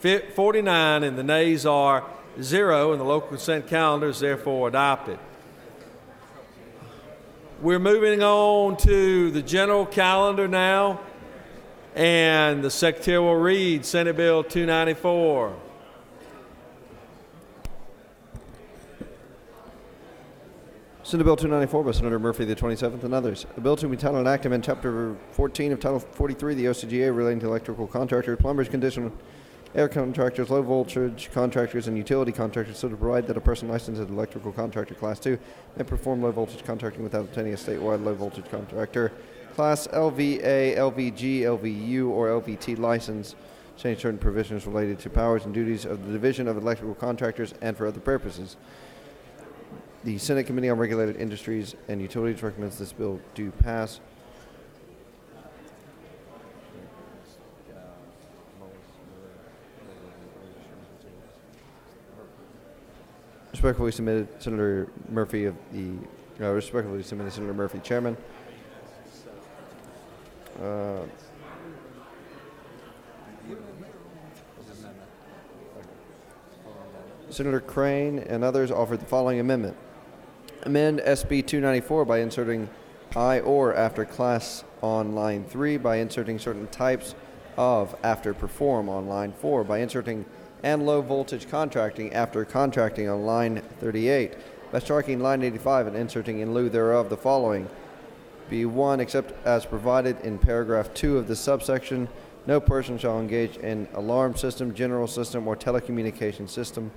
49 and the nays are zero, and the local consent calendar is therefore adopted. We're moving on to the general calendar now, and the secretary will read Senate Bill 294. Senate Bill 294 by Senator Murphy, the 27th, and others. A bill to be titled and act amend Chapter 14 of Title 43 of the OCGA relating to electrical contractors, plumbers, condition air contractors, low voltage contractors, and utility contractors so to provide that a person licensed as an electrical contractor Class 2 may perform low voltage contracting without obtaining a statewide low voltage contractor Class LVA, LVG, LVU, or LVT license, change certain provisions related to powers and duties of the Division of Electrical Contractors and for other purposes. The Senate Committee on Regulated Industries and Utilities recommends this bill do pass. Respectfully submitted, Senator Murphy of the, uh, respectfully submitted, Senator Murphy, Chairman. Uh, Senator Crane and others offered the following amendment. Amend SB 294 by inserting I or after class on line 3 by inserting certain types of after perform on line 4 by inserting and low voltage contracting after contracting on line 38 by striking line 85 and inserting in lieu thereof the following. B1 except as provided in paragraph 2 of this subsection no person shall engage in alarm system general system or telecommunication system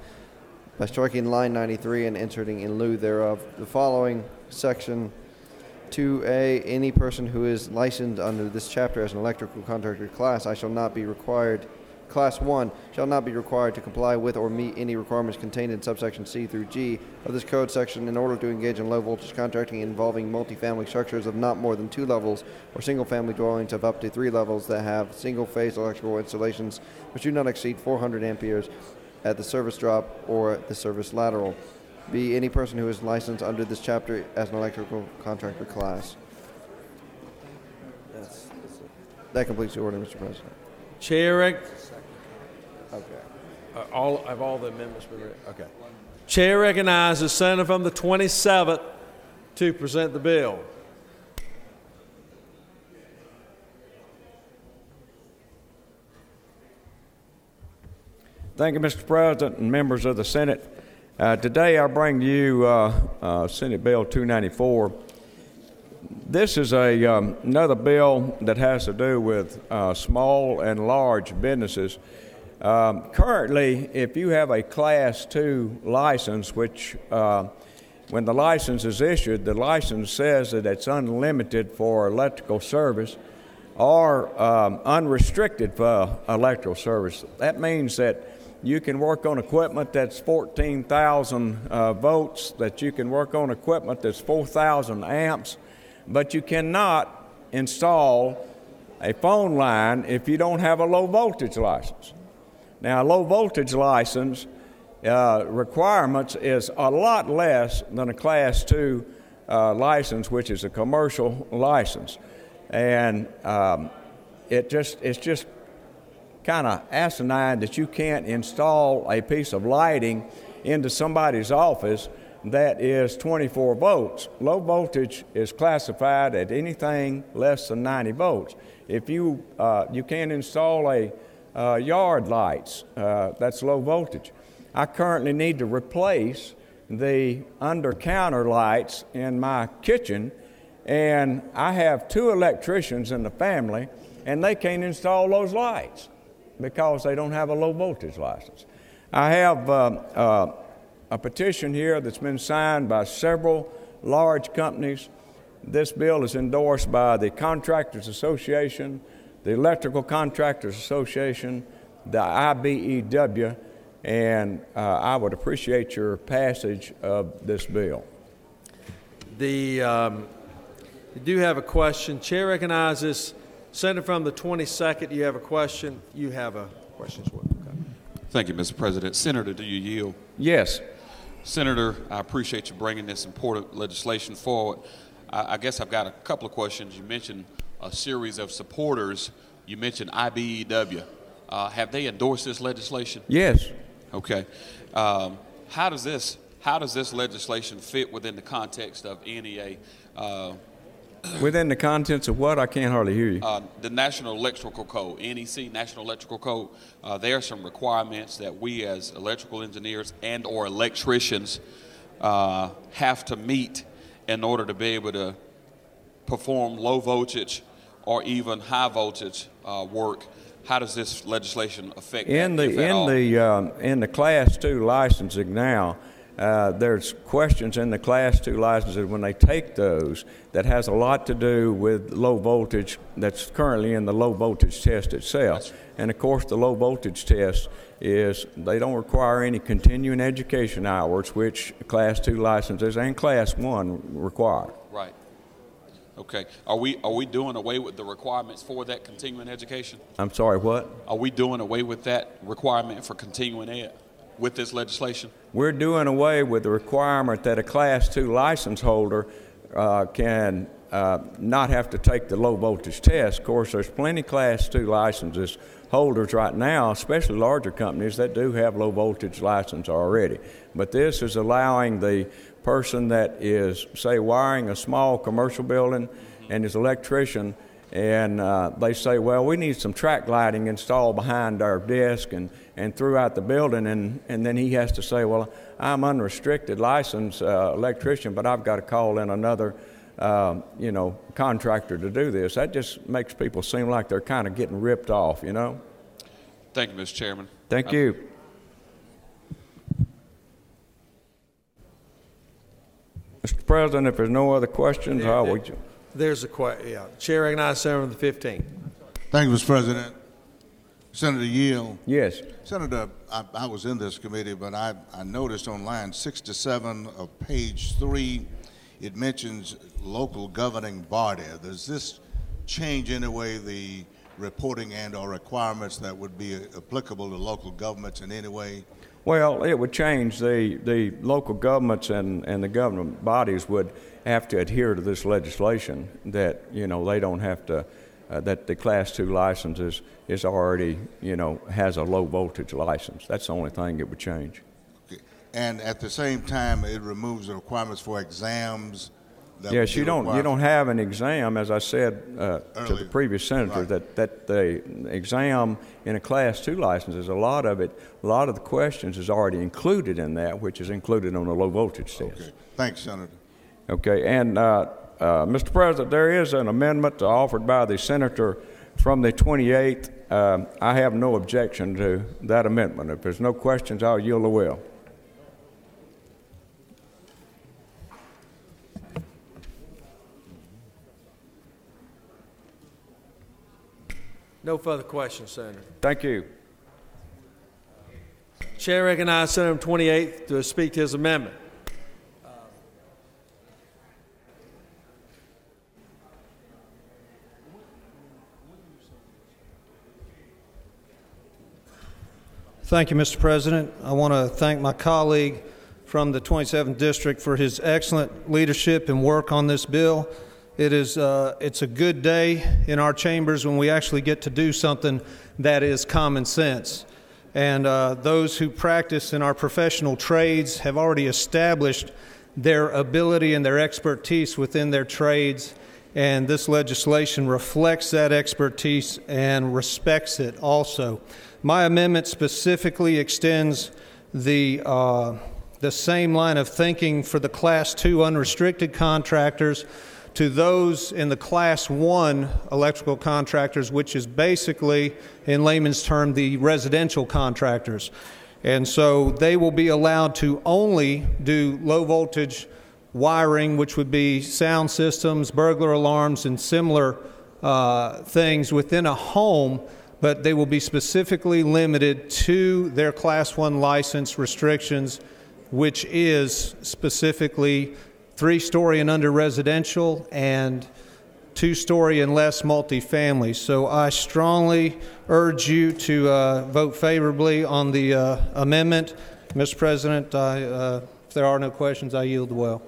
by striking line 93 and inserting in lieu thereof. The following section 2A any person who is licensed under this chapter as an electrical contractor class I shall not be required class 1 shall not be required to comply with or meet any requirements contained in subsection C through G of this code section in order to engage in low voltage contracting involving multifamily structures of not more than two levels or single family dwellings of up to three levels that have single phase electrical installations which do not exceed 400 amperes at the service drop or the service lateral. B. Any person who is licensed under this chapter as an electrical contractor class. That's, that completes the order, Mr. President. Chair, Okay. uh, all, have all the amendments been read? Okay. Chair recognizes Senator from the 27th to present the bill. Thank you, Mr. President and members of the Senate. Uh, today I bring you uh, uh, Senate Bill 294. This is a, um, another bill that has to do with uh, small and large businesses. Um, currently, if you have a Class 2 license, which uh, when the license is issued, the license says that it's unlimited for electrical service or um, unrestricted for electrical service. That means that you can work on equipment that's 14,000 uh, volts, that you can work on equipment that's 4,000 amps, but you cannot install a phone line if you don't have a low voltage license. Now, a low voltage license uh, requirements is a lot less than a Class 2 uh, license, which is a commercial license. And um, it just, it's just kind of asinine that you can't install a piece of lighting into somebody's office that is 24 volts. Low voltage is classified at anything less than 90 volts. If you uh, you can't install a uh, yard lights, uh, that's low voltage. I currently need to replace the under counter lights in my kitchen, and I have two electricians in the family, and they can't install those lights because they don't have a low voltage license. I have uh, uh, a petition here that's been signed by several large companies. This bill is endorsed by the Contractors Association, the Electrical Contractors Association, the IBEW, and uh, I would appreciate your passage of this bill. The, um, you do have a question. Chair recognizes Senator from the 22nd. You have a question. You have a question as well. Okay. Thank you, Mr. President. Senator, do you yield? Yes. Senator, I appreciate you bringing this important legislation forward. I, I guess I've got a couple of questions. You mentioned a series of supporters. You mentioned IBEW. Uh, have they endorsed this legislation? Yes. Okay. Um, how does this how does this legislation fit within the context of NEA? Uh, Within the contents of what? I can't hardly hear you. uh, the National Electrical Code, NEC, National Electrical Code, uh, there are some requirements that we as electrical engineers and or electricians uh, have to meet in order to be able to perform low voltage or even high voltage uh, work. How does this legislation affect in that, the in all? the um, in the class two licensing now uh, there's questions in the class two licenses when they take those that has a lot to do with low voltage that's currently in the low voltage test itself and of course the low voltage test is they don't require any continuing education hours which class two licenses and class one require Right. Okay. Are we are we doing away with the requirements for that continuing education? i'm sorry what Are we doing away with that requirement for continuing ed with this legislation? We're doing away with the requirement that a Class 2 license holder uh, can uh, not have to take the low voltage test. Of course, there's plenty Class 2 licenses holders right now, especially larger companies that do have low voltage license already. But this is allowing the person that is, say, wiring a small commercial building and is electrician, and uh, they say, well, we need some track lighting installed behind our desk and, and throughout the building, and, and then he has to say, well, I'm unrestricted license uh, electrician, but I've got to call in another, uh, you know, contractor to do this. That just makes people seem like they're kind of getting ripped off, you know? Thank you, Mr. Chairman. Thank you. Mr. President, if there's no other questions, I will. There's a que, yeah. Chair recognizes Senator from the 15th. Thank you, Mr. President. Senator Yield. Yes. Senator, I, I was in this committee, but I, I noticed on line six to seven of page three, it mentions local governing body. Does this change in any way the reporting and or requirements that would be applicable to local governments in any way? Well, it would change. The, the local governments and, and the government bodies would have to adhere to this legislation that, you know, they don't have to, uh, that the Class 2 license is, is already, you know, has a low voltage license. That's the only thing it would change. Okay. And at the same time, it removes the requirements for exams. that Yes, you don't, you don't have an exam, as I said uh, to the previous senator, Right. that, that the exam in a Class 2 license is a lot of it, a lot of the questions is already included in that, which is included on the low voltage test. Okay. Thanks, Senator. Okay, and uh, uh, Mr. President, there is an amendment offered by the senator from the 28th. Uh, I have no objection to that amendment. If there's no questions, I'll yield the will. No further questions, Senator. Thank you. Chair recognizes Senator 28th to speak to his amendment. Thank you, Mr. President. I want to thank my colleague from the 27th District for his excellent leadership and work on this bill. It is, uh, it's a good day in our chambers when we actually get to do something that is common sense. And uh, those who practice in our professional trades have already established their ability and their expertise within their trades. And this legislation reflects that expertise and respects it also. My amendment specifically extends the, uh, the same line of thinking for the Class 2 unrestricted contractors to those in the Class 1 electrical contractors, which is basically, in layman's term, the residential contractors. And so they will be allowed to only do low voltage wiring, which would be sound systems, burglar alarms, and similar uh, things within a home, but they will be specifically limited to their Class 1 license restrictions, which is specifically three story and under residential and two story and less multifamily. So I strongly urge you to uh, vote favorably on the uh, amendment. Mr. President, I, uh, if there are no questions, I yield the well.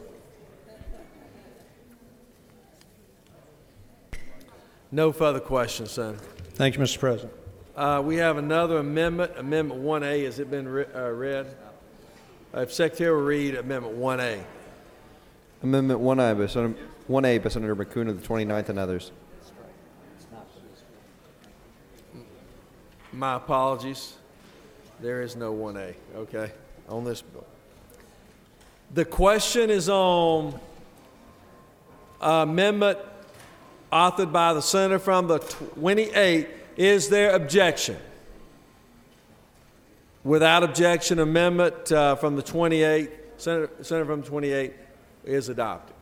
No further questions, Senator. Thank you, Mr. President. Uh, we have another amendment, Amendment 1A. Has it been re- uh, read? Uh, if Secretary will read Amendment 1A. Amendment 1A by Senator, 1A by Senator McKoon of the 29th and others. My apologies. There is no 1A, okay, on this bill. The question is on amendment authored by the senator from the 28th. Is there objection? Without objection, amendment uh, from the 28th, senator, senator from the 28th is adopted.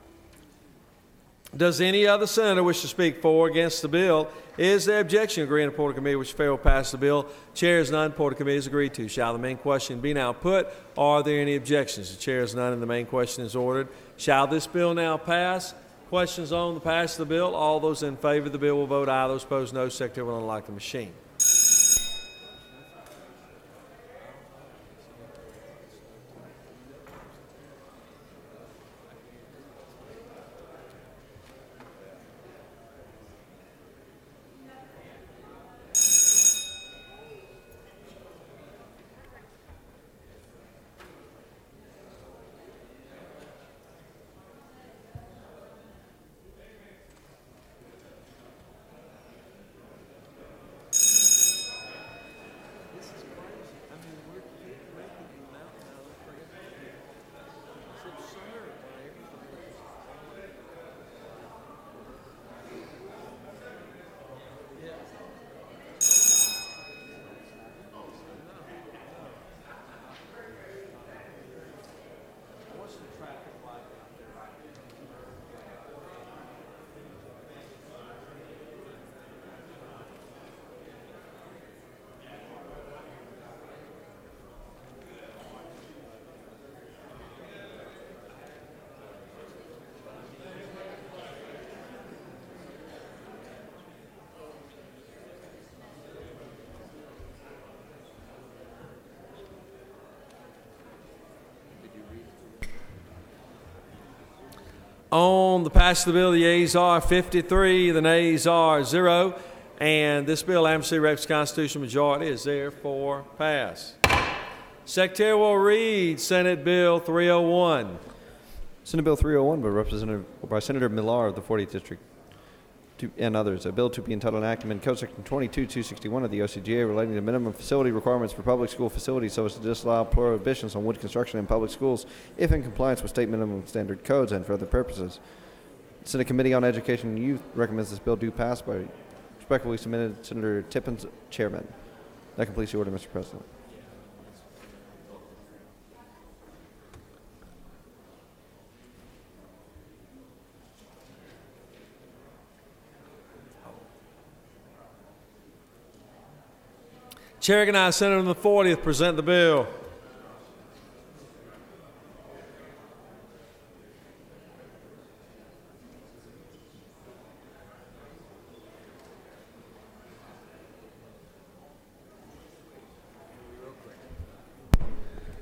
Does any other senator wish to speak for or against the bill? Is there objection agreeing to Porter Committee which failed to pass the bill? Chair is none. Porter Committee is agreed to. Shall the main question be now put? Are there any objections? The chair is none and the main question is ordered. Shall this bill now pass? Questions on the pass of the bill? All those in favor of the bill will vote aye. Those opposed, no. Secretary will unlock the machine. On the passage of the bill, the yeas are 53, the nays are zero, and this bill amnesty reps constitutional majority is therefore passed. Secretary will read Senate Bill 301. Senate Bill 301 by Representative by Senator Millar of the 40th District to, and others. A bill to be entitled enactment Code Section 22261 of the OCGA relating to minimum facility requirements for public school facilities so as to disallow prohibitions on wood construction in public schools if in compliance with state minimum standard codes and for other purposes. Senate Committee on Education and Youth recommends this bill do pass by respectfully submitted Senator Tippins, Chairman. That completes the order, Mr. President. Chair recognizes Senator from the 40th present the bill.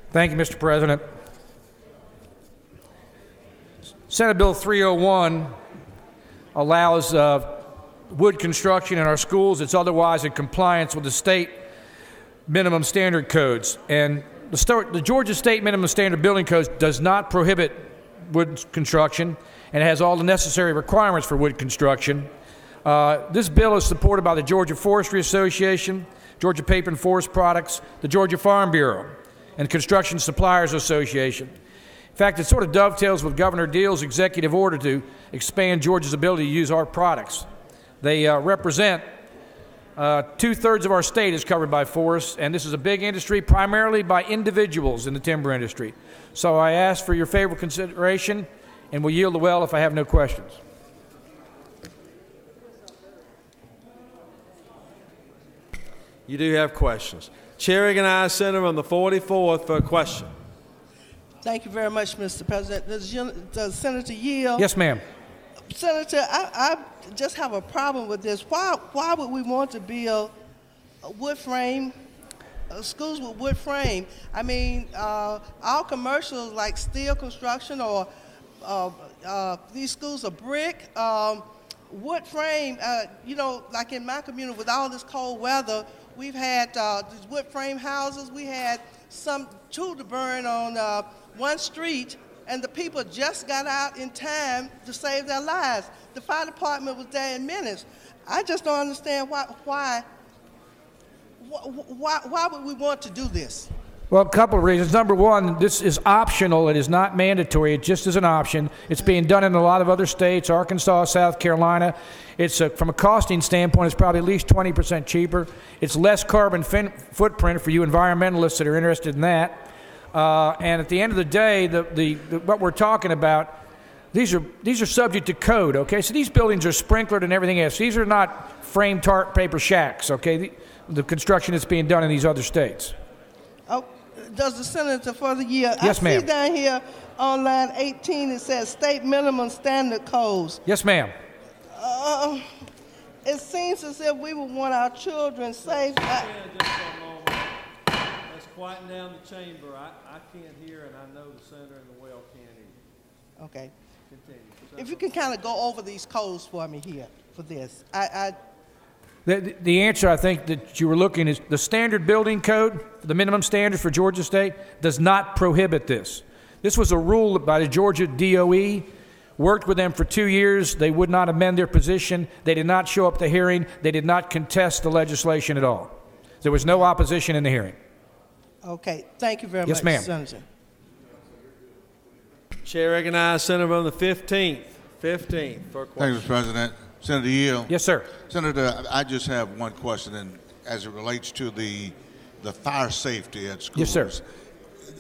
Thank you, Mr. President. Senate Bill 301 allows uh, wood construction in our schools. It's otherwise in compliance with the state minimum standard codes. And the, sto- the Georgia State Minimum Standard Building Code does not prohibit wood construction and has all the necessary requirements for wood construction. Uh, this bill is supported by the Georgia Forestry Association, Georgia Paper and Forest Products, the Georgia Farm Bureau, and Construction Suppliers Association. In fact, it sort of dovetails with Governor Deal's executive order to expand Georgia's ability to use our products. They uh, represent uh, Two thirds of our state is covered by forests, and this is a big industry, primarily by individuals in the timber industry. So I ask for your favorable consideration, and will yield the well if I have no questions. You do have questions. Chair recognizes Senator on the 44th for a question. Thank you very much, Mr. President. Does, gen- does Senator yield? Yes, ma'am. Senator, I, I just have a problem with this. Why, why would we want to build a wood frame, uh, schools with wood frame? I mean, uh, all commercials like steel construction or uh, uh, these schools are brick, um, wood frame. Uh, you know, like in my community with all this cold weather, we've had uh, these wood frame houses. We had some two to burn on one street and the people just got out in time to save their lives. The fire department was there in minutes. I just don't understand why, why, why, why would we want to do this? Well, a couple of reasons. Number one, this is optional. It is not mandatory. It just is an option. It's being done in a lot of other states, Arkansas, South Carolina. It's a, from a costing standpoint, it's probably at least 20% cheaper. It's less carbon fin- footprint for you environmentalists that are interested in that. Uh, and at the end of the day, the, the, the, what we're talking about, these are, these are subject to code, okay? So these buildings are sprinklered and everything else. These are not frame tarp paper shacks, okay? The, the construction that's being done in these other states. Oh, does the senator for the year? Yes, I ma'am. see down here on line 18 it says state minimum standard codes. Yes, ma'am. Uh, it seems as if we would want our children safe. I, quieten down the chamber. I, I can't hear, and I know the senator and the well can't hear. Okay. Continue. If you can kind of go over these codes for me here for this. I, I The, the answer I think that you were looking is the standard building code, the minimum standard for Georgia State, does not prohibit this. This was a rule by the Georgia DOE. Worked with them for two years. They would not amend their position. They did not show up to hearing. They did not contest the legislation at all. There was no opposition in the hearing. Okay. Thank you very Yes, much, ma'am. Senator. Chair recognizes Senator on the 15th. 15th for a Thank question. you, Mr. President. Senator Yield. Yes, sir. Senator, I just have one question, and as it relates to the the fire safety at schools. Yes, sir.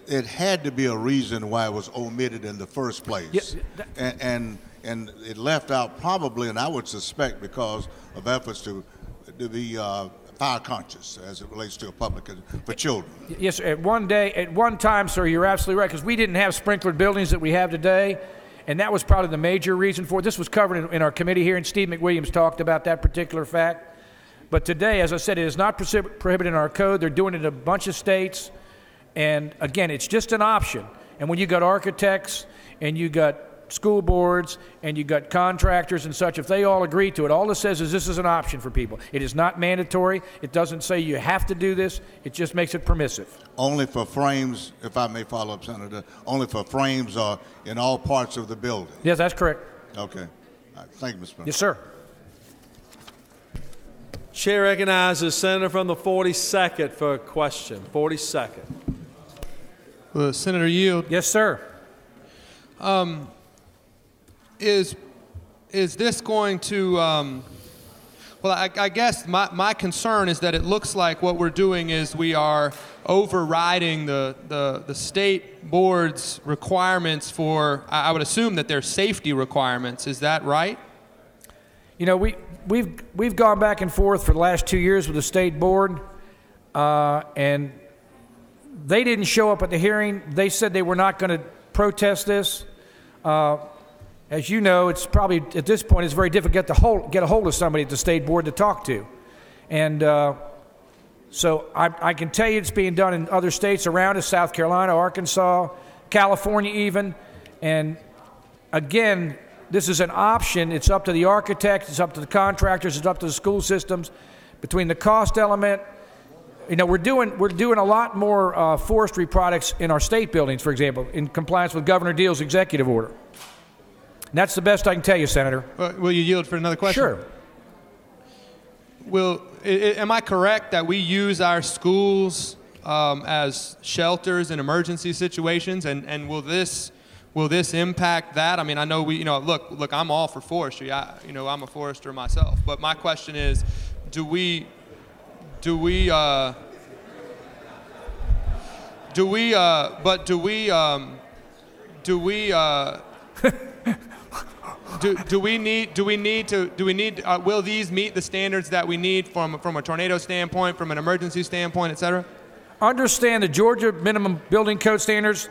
It had to be a reason why it was omitted in the first place. Yes, and, and and it left out probably, and I would suspect because of efforts to to be uh, fire conscious as it relates to a public for children. Yes. At one day, at one time, sir, you're absolutely right, because we didn't have sprinklered buildings that we have today, and that was probably the major reason for it. This was covered in, in our committee here, and Steve McWilliams talked about that particular fact. But today, as I said, it is not prohib- prohibited in our code. They're doing it in a bunch of states, and again, it's just an option. And when you got architects and you got school boards and you've got contractors and such, if they all agree to it, all it says is this is an option for people. It is not mandatory. It doesn't say you have to do this. It just makes it permissive. Only for frames, if I may follow up, Senator, only for frames or in all parts of the building? Yes, that's correct. Okay. All right. Thank you, Mr. President. Yes, sir. Chair recognizes Senator from the 42nd for a question. 42nd. Uh, Senator Yield. Yes, sir. Um, is is this going to? Um, well, I, I guess my, my concern is that it looks like what we're doing is we are overriding the, the, the state board's requirements for, I I would assume that they're safety requirements. Is that right? You know, we, we've, we've gone back and forth for the last two years with the state board, uh, and they didn't show up at the hearing. They said they were not going to protest this. Uh, as you know, it's probably at this point it's very difficult to hold, get a hold of somebody at the state board to talk to, and uh, so I, I can tell you it's being done in other states around us: South Carolina, Arkansas, California, even. And again, this is an option. It's up to the architects, it's up to the contractors, it's up to the school systems. Between the cost element, you know, we're doing we're doing a lot more uh, forestry products in our state buildings, for example, in compliance with Governor Deal's executive order. And that's the best I can tell you, Senator. Uh, will you yield for another question? Sure. Will, i- i- am I correct that we use our schools um, as shelters in emergency situations, and, and will this will this impact that? I mean, I know we, you know, look, look, I'm all for forestry. I, you know, I'm a forester myself. But my question is, do we, do we, uh, do we, uh, but do we, um, do we, uh, <laughs> do, do we need do we need to do we need uh, will these meet the standards that we need from from a tornado standpoint from an emergency standpoint et cetera Understand the Georgia minimum building code standards,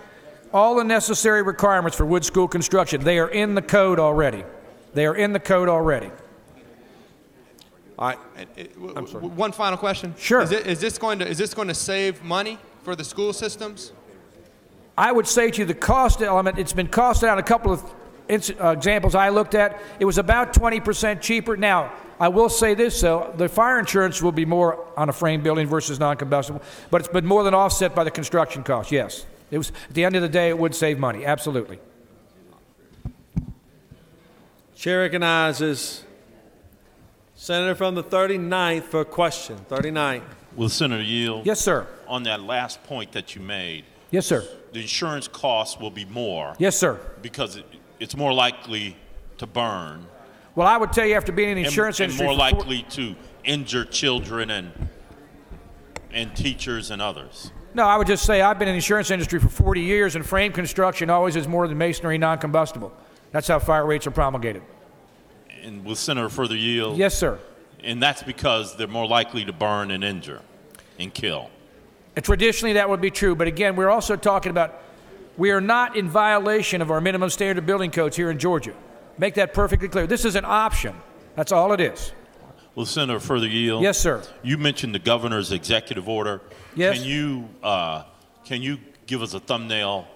all the necessary requirements for wood school construction. They are in the code already. They are in the code already. all right I'm sorry. one final question Sure. is, it, is this going to is this going to save money for the school systems I would say to you the cost element, it's been costed out a couple of uh, Uh, examples I looked at. It was about 20% cheaper. Now, I will say this, though the fire insurance will be more on a frame building versus non combustible, but it's been more than offset by the construction cost, yes. It was, at the end of the day, it would save money, absolutely. Chair recognizes Senator from the 39th for a question. 39th. Will Senator yield? Yes, sir. On that last point that you made, Yes, sir. the insurance costs will be more Yes, sir. because it, it's more likely to burn Well, I would tell you after being in the and, insurance and industry more for four- likely to injure children and and teachers and others. No, I would just say I've been in the insurance industry for 40 years, and frame construction always is more than masonry non-combustible. That's how fire rates are promulgated. And will Senator further yield? Yes, sir. And that's because they're more likely to burn and injure and kill. And traditionally, that would be true, but again, we're also talking about we are not in violation of our minimum standard building codes here in Georgia. Make that perfectly clear. This is an option. That's all it is. Will Senator further yield? Yes, sir. You mentioned the governor's executive order. Yes. Can you uh, can you give us a thumbnail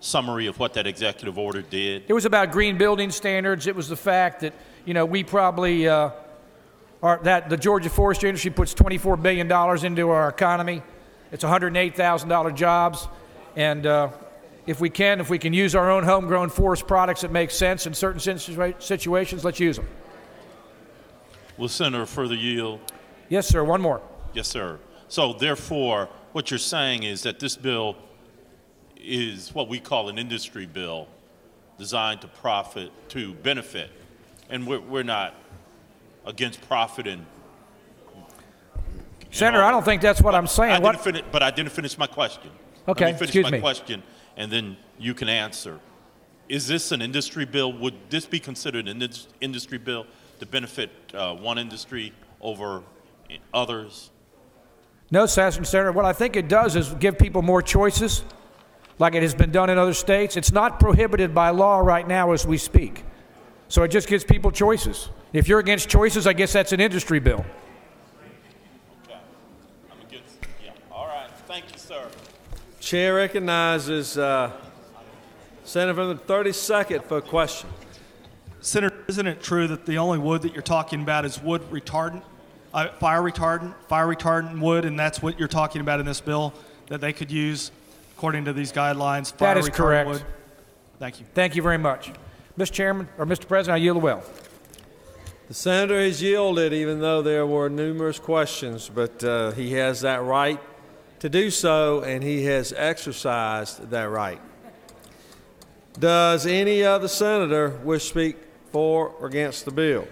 summary of what that executive order did? It was about green building standards. It was the fact that you know we probably uh, are that the Georgia forestry industry puts 24 billion dollars into our economy. It's 108,000 dollar jobs, and uh, if we can, if we can use our own homegrown forest products that make sense in certain situations, let's use them. Will Senator further yield? Yes, sir. One more. Yes, sir. So therefore, what you're saying is that this bill is what we call an industry bill designed to profit, to benefit. And we're, we're not against profit and Senator, I don't think that's what I'm saying. I What- didn't finish, but I didn't finish my question. Okay, Let me finish excuse my me. question, and then you can answer. Is this an industry bill? Would this be considered an indus- industry bill to benefit uh, one industry over others? No. Senator, what I think it does is give people more choices, like it has been done in other states. It's not prohibited by law right now as we speak. So it just gives people choices. If you're against choices, I guess that's an industry bill. I'm against. Yeah. All right. Thank you, sir. Chair recognizes uh, Senator from the 32nd for a question. Senator, isn't it true that the only wood that you're talking about is wood retardant, uh, fire retardant, fire retardant wood, and that's what you're talking about in this bill that they could use according to these guidelines? Fire That is correct. Wood? Thank you. Thank you very much. Mr. Chairman, or Mr. President, I yield the will. The senator has yielded, even though there were numerous questions, but uh, he has that right to do so, and he has exercised that right. Does any other senator wish to speak for or against the bill?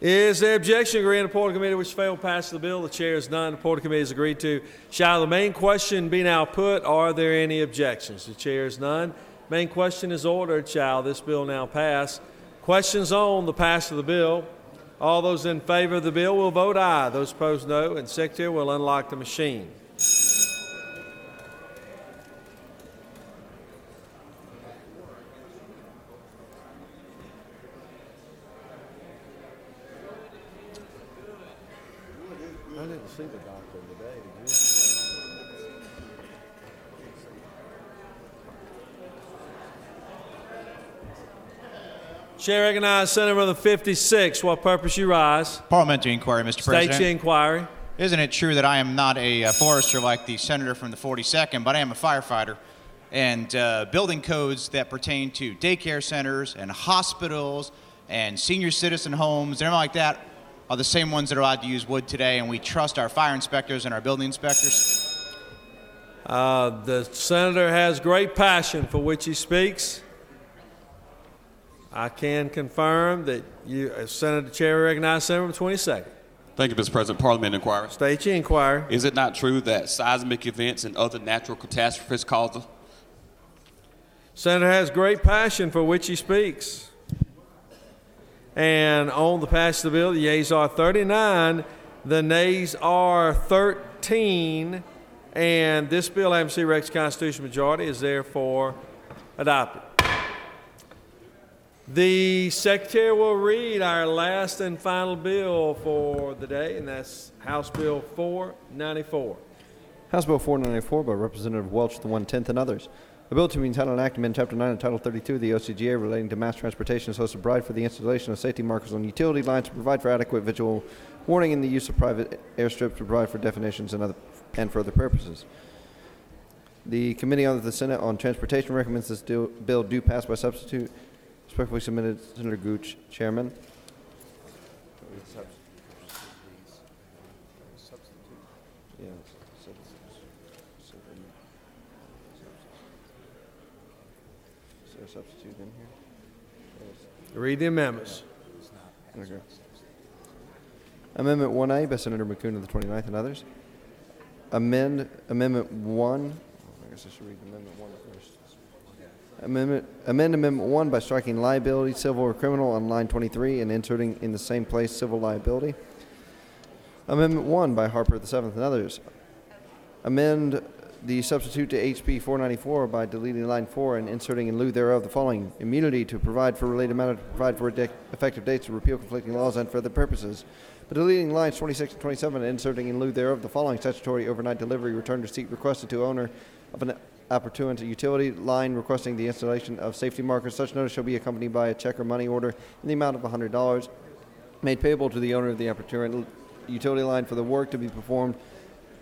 Is there objection to agree the Porter Committee which failed to pass the bill? The chair is none. The Porter Committee has agreed to. Shall the main question be now put? Are there any objections? The chair is none. Main question is ordered. Shall this bill now pass? Questions on the pass of the bill. All those in favor of the bill will vote aye. Those opposed, no. And Secretary will unlock the machine. Chair recognizes Senator from the 56. What purpose you rise? Parliamentary inquiry, Mr. State President. your inquiry. Isn't it true that I am not a uh, forester like the senator from the 42nd, but I am a firefighter? And uh, building codes that pertain to daycare centers and hospitals and senior citizen homes and everything like that are the same ones that are allowed to use wood today, and we trust our fire inspectors and our building inspectors. Uh, the senator has great passion for which he speaks. I can confirm that you, uh, Senator Chair, recognizes Senator from 22nd. Thank you, Mr. President. Parliament inquiry. State your inquiry. Is it not true that seismic events and other natural catastrophes cause the Senator has great passion for which he speaks. And on the pass of the bill, the yeas are 39, the nays are 13, and this bill, having received Rex Constitution majority, is therefore adopted. The Secretary will read our last and final bill for the day, and that's House Bill 494. House Bill 494 by Representative Welch, the 110th, and others. A bill to be entitled and amend Chapter 9 and Title 32 of the OCGA relating to mass transportation is hosted bride for the installation of safety markers on utility lines to provide for adequate visual warning in the use of private airstrips to provide for definitions and, other, and for other purposes. The Committee on the Senate on Transportation recommends this do, bill do pass by substitute. Respectfully submitted, Senator Gooch, Chairman. Is there a substitute in here? Read the amendments. Okay. Amendment 1A by Senator McKoon of the 29th and others. Amend Amendment 1. I guess I should read Amendment 1 first. Amendment, amend Amendment 1 by striking liability, civil or criminal on line 23 and inserting in the same place civil liability. Amendment 1 by Harper the 7th and others. Amend the substitute to HB 494 by deleting line 4 and inserting in lieu thereof the following immunity to provide for related matter to provide for de- effective dates to repeal conflicting laws and for other purposes. But deleting lines 26 and 27 and inserting in lieu thereof the following statutory overnight delivery return receipt requested to owner of an appurtenant utility line requesting the installation of safety markers. Such notice shall be accompanied by a check or money order in the amount of $100 made payable to the owner of the appurtenant utility line for the work to be performed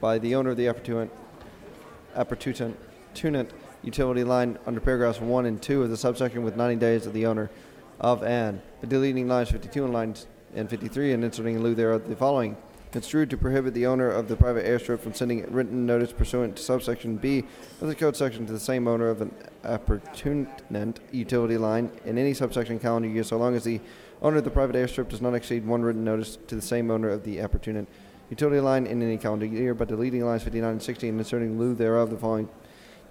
by the owner of the appurtenant utility line under paragraphs 1 and 2 of the subsection with 90 days of the owner of and deleting lines 52 and lines and 53 and inserting in lieu thereof the following construed to prohibit the owner of the private airstrip from sending written notice pursuant to subsection B of the code section to the same owner of an appurtenant utility line in any subsection calendar year so long as the owner of the private airstrip does not exceed one written notice to the same owner of the appurtenant utility line in any calendar year by deleting lines 59 and 60 and inserting in lieu thereof. The following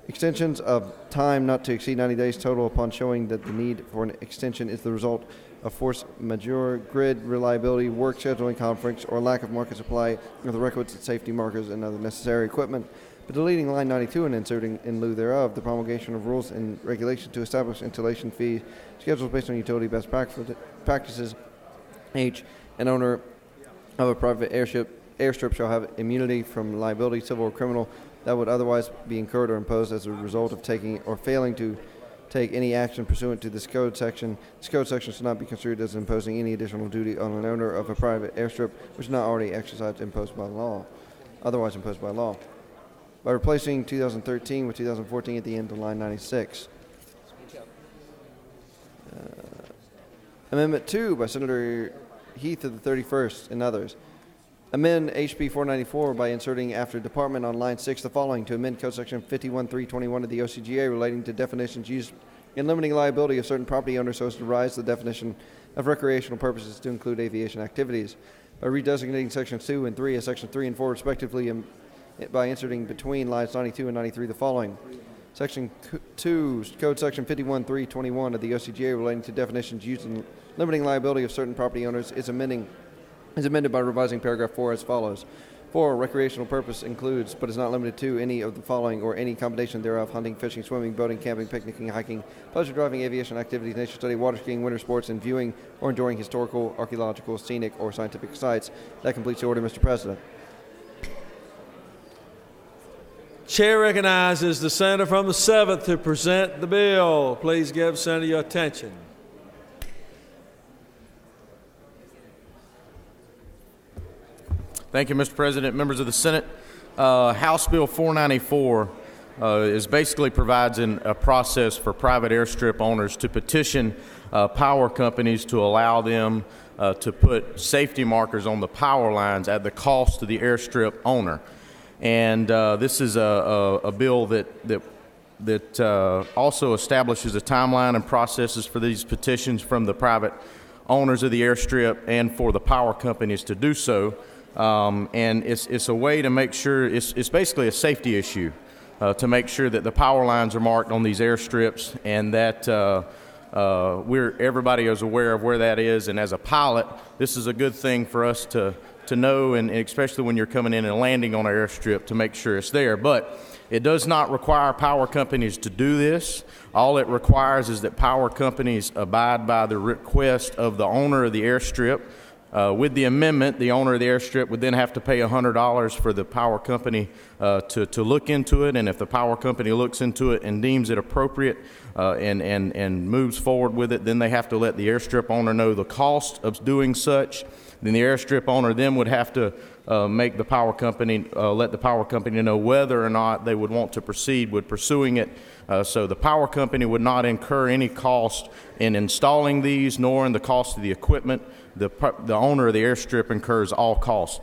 extensions of time not to exceed 90 days total upon showing that the need for an extension is the result of force majeure, grid reliability, work scheduling conflicts, or lack of market supply of the requisite safety markers and other necessary equipment. But deleting line 92 and inserting in lieu thereof the promulgation of rules and regulations to establish installation fee schedules based on utility best practices. H. An owner of a private airship airstrip shall have immunity from liability, civil or criminal, that would otherwise be incurred or imposed as a result of taking or failing to take any action pursuant to this code section. This code section should not be construed as imposing any additional duty on an owner of a private airstrip which is not already exercised imposed by law, otherwise imposed by law. By replacing 2013 with 2014 at the end of line 96. Uh, Amendment 2 by Senator Heath of the 31st and others. Amend HB 494 by inserting after department on line 6 the following to amend code section 51321 of the OCGA relating to definitions used in limiting liability of certain property owners so as to rise the definition of recreational purposes to include aviation activities. By redesignating sections 2 and 3 as Section 3 and 4 respectively and by inserting between lines 92 and 93 the following. Section 2, Code Section 51321 of the OCGA relating to definitions used in limiting liability of certain property owners is amending is amended by revising paragraph 4 as follows. 4. Recreational purpose includes, but is not limited to, any of the following or any combination thereof hunting, fishing, swimming, boating, camping, picnicking, hiking, pleasure driving, aviation activities, nature study, water skiing, winter sports, and viewing or enjoying historical, archaeological, scenic, or scientific sites. That completes the order, Mr. President. Chair recognizes the senator from the 7th to present the bill. Please give Senator your attention. Thank you, Mr. President. Members of the Senate, uh, House Bill 494 uh, is basically provides an, a process for private airstrip owners to petition uh, power companies to allow them uh, to put safety markers on the power lines at the cost to the airstrip owner. And uh, this is a, a, a bill that that that uh, also establishes a timeline and processes for these petitions from the private owners of the airstrip and for the power companies to do so. Um, and it's, it's a way to make sure, it's, it's basically a safety issue uh, to make sure that the power lines are marked on these airstrips and that uh, uh, we're, everybody is aware of where that is. And as a pilot, this is a good thing for us to, to know, and especially when you're coming in and landing on an airstrip to make sure it's there. But it does not require power companies to do this. All it requires is that power companies abide by the request of the owner of the airstrip. Uh, with the amendment, the owner of the airstrip would then have to pay $100 for the power company uh, to, to look into it. And if the power company looks into it and deems it appropriate uh, and, and, and moves forward with it, then they have to let the airstrip owner know the cost of doing such. Then the airstrip owner then would have to uh, make the power company, uh, let the power company know whether or not they would want to proceed with pursuing it. Uh, so the power company would not incur any cost in installing these, nor in the cost of the equipment. The, the owner of the airstrip incurs all costs.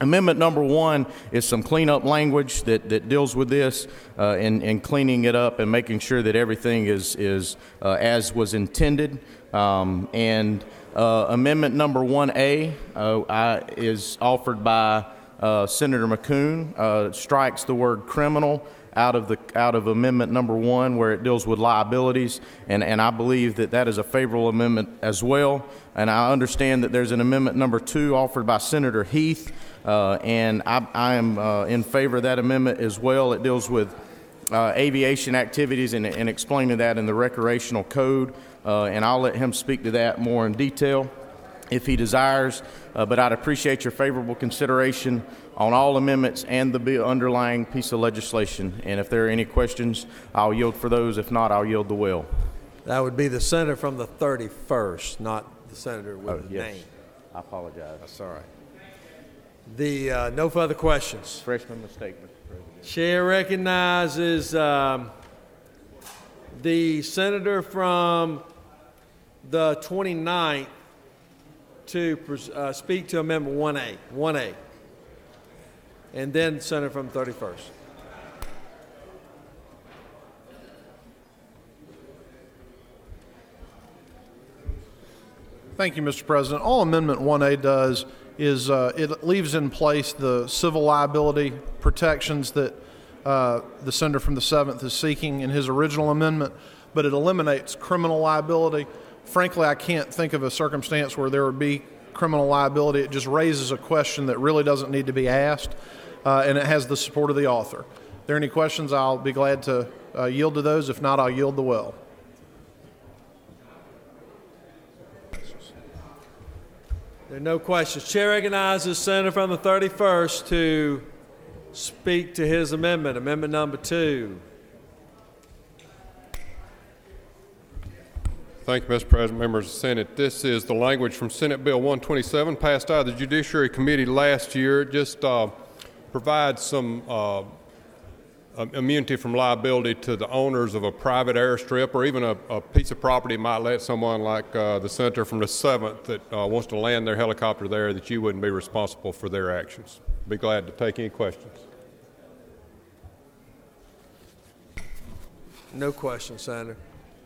Amendment number one is some cleanup language that, that deals with this uh, and, and cleaning it up and making sure that everything is, is uh, as was intended. Um, and uh, amendment number 1A uh, I, is offered by uh, Senator McKoon, uh, strikes the word criminal out of the out of amendment number one where it deals with liabilities. And, and I believe that that is a favorable amendment as well. And I understand that there's an amendment number two offered by Senator Heath uh, and I, I am uh, in favor of that amendment as well. It deals with uh, aviation activities and, and explaining that in the recreational code. Uh, and I'll let him speak to that more in detail if he desires. Uh, but I'd appreciate your favorable consideration on all amendments and the underlying piece of legislation. And if there are any questions, I'll yield for those. If not, I'll yield the will. That would be the senator from the 31st, not the senator with Oh, the yes. name. I apologize. That's all right. The, uh, no further questions. Freshman mistake, Mr. President. Chair recognizes um, the senator from the 29th to pres- uh, speak to Amendment 1A. 1A. And then senator from 31st. Thank you, Mr. President. All Amendment 1A does is uh, it leaves in place the civil liability protections that uh, the senator from the 7th is seeking in his original amendment, but it eliminates criminal liability. Frankly, I can't think of a circumstance where there would be criminal liability. It just raises a question that really doesn't need to be asked, uh, and it has the support of the author. If there are any questions, I'll be glad to uh, yield to those. If not, I'll yield the well. There are no questions. Chair recognizes senator from the 31st to speak to his amendment, amendment number two? Thank you, Mr. President, members of the Senate. This is the language from Senate Bill 127, passed out of the Judiciary Committee last year. Just uh, provides some uh, immunity from liability to the owners of a private airstrip or even a, a piece of property might let someone like uh, the senator from the 7th that uh, wants to land their helicopter there that you wouldn't be responsible for their actions. Be glad to take any questions. No questions, Senator.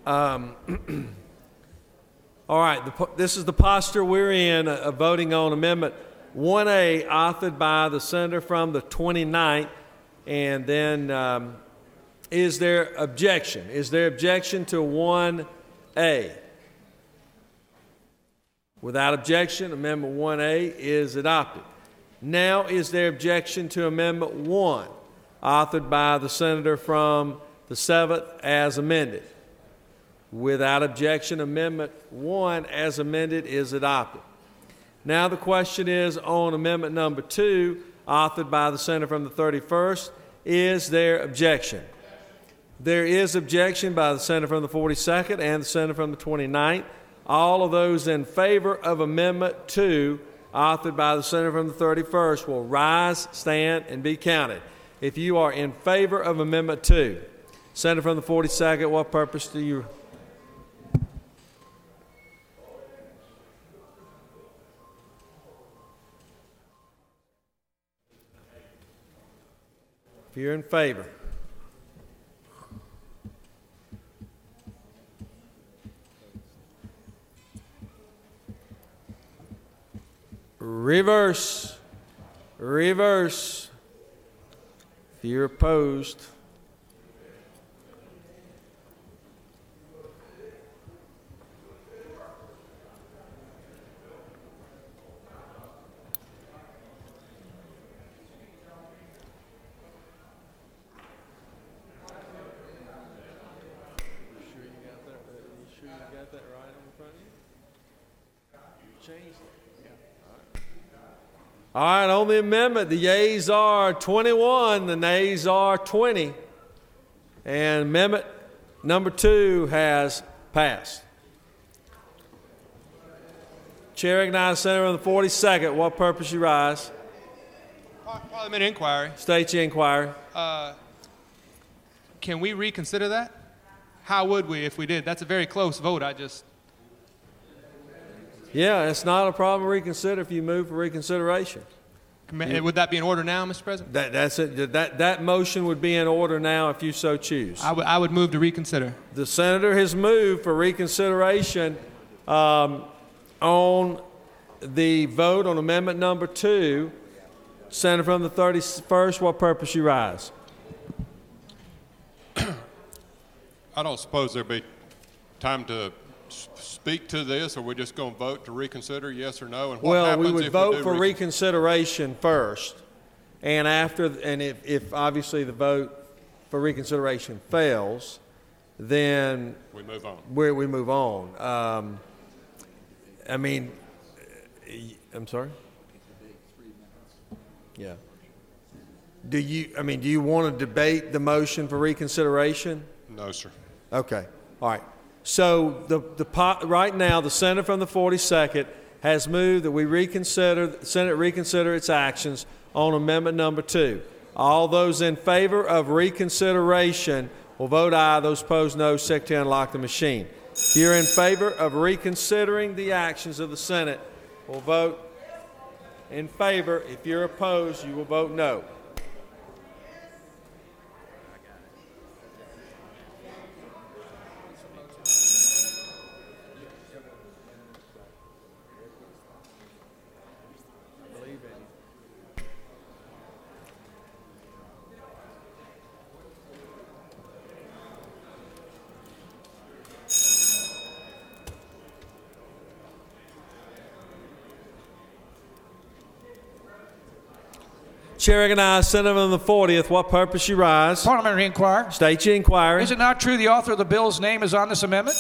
Um, <clears throat> all right, the, this is the posture we're in, uh, voting on Amendment 1A, authored by the senator from the 29th. And then, um, is there objection? Is there objection to 1A? Without objection, Amendment 1A is adopted. Now, is there objection to Amendment 1, authored by the senator from the 7th as amended? Without objection, Amendment 1 as amended is adopted. Now, the question is on Amendment number 2, authored by the senator from the 31st. Is there objection? There is objection by the senator from the 42nd and the senator from the 29th. All of those in favor of Amendment 2, authored by the senator from the 31st, will rise, stand, and be counted. If you are in favor of Amendment 2, senator from the 42nd, what purpose do you? If you're in favor. Reverse. Reverse. If you're opposed. All right, on the amendment, the yeas are 21, the nays are 20. And amendment number two has passed. Chair recognizes Senator on the 42nd. What purpose you rise? Parliamentary inquiry. State your inquiry. Uh, can we reconsider that? How would we if we did? That's a very close vote. I just. Yeah, it's not a problem to reconsider if you move for reconsideration. Would that be in order now, Mr. President? That, that's it. That, that motion would be in order now if you so choose. I would, I would move to reconsider. The senator has moved for reconsideration um, on the vote on amendment number two. Senator from the 31st, what purpose you rise? <clears throat> I don't suppose there'd be time to s- speak to this, or we're just going to vote to reconsider, yes or no? And what Well, happens we would if vote do for recon- reconsideration first, and after, and if, if obviously the vote for reconsideration fails, then We move on. where we move on. Um, I mean, I'm sorry. Yeah. Do you? I mean, do you want to debate the motion for reconsideration? No, sir. Okay. All right. So the, the po- right now, the Senate from the 42nd has moved that we reconsider, the Senate reconsider its actions on amendment number two. All those in favor of reconsideration will vote aye. Those opposed, no. Secretary unlock the machine. If you're in favor of reconsidering the actions of the Senate, will vote in favor. If you're opposed, you will vote no. Chair recognizes Senator from the 40th. What purpose you rise? Parliamentary inquiry. State your inquiry. Is it not true the author of the bill's name is on this amendment?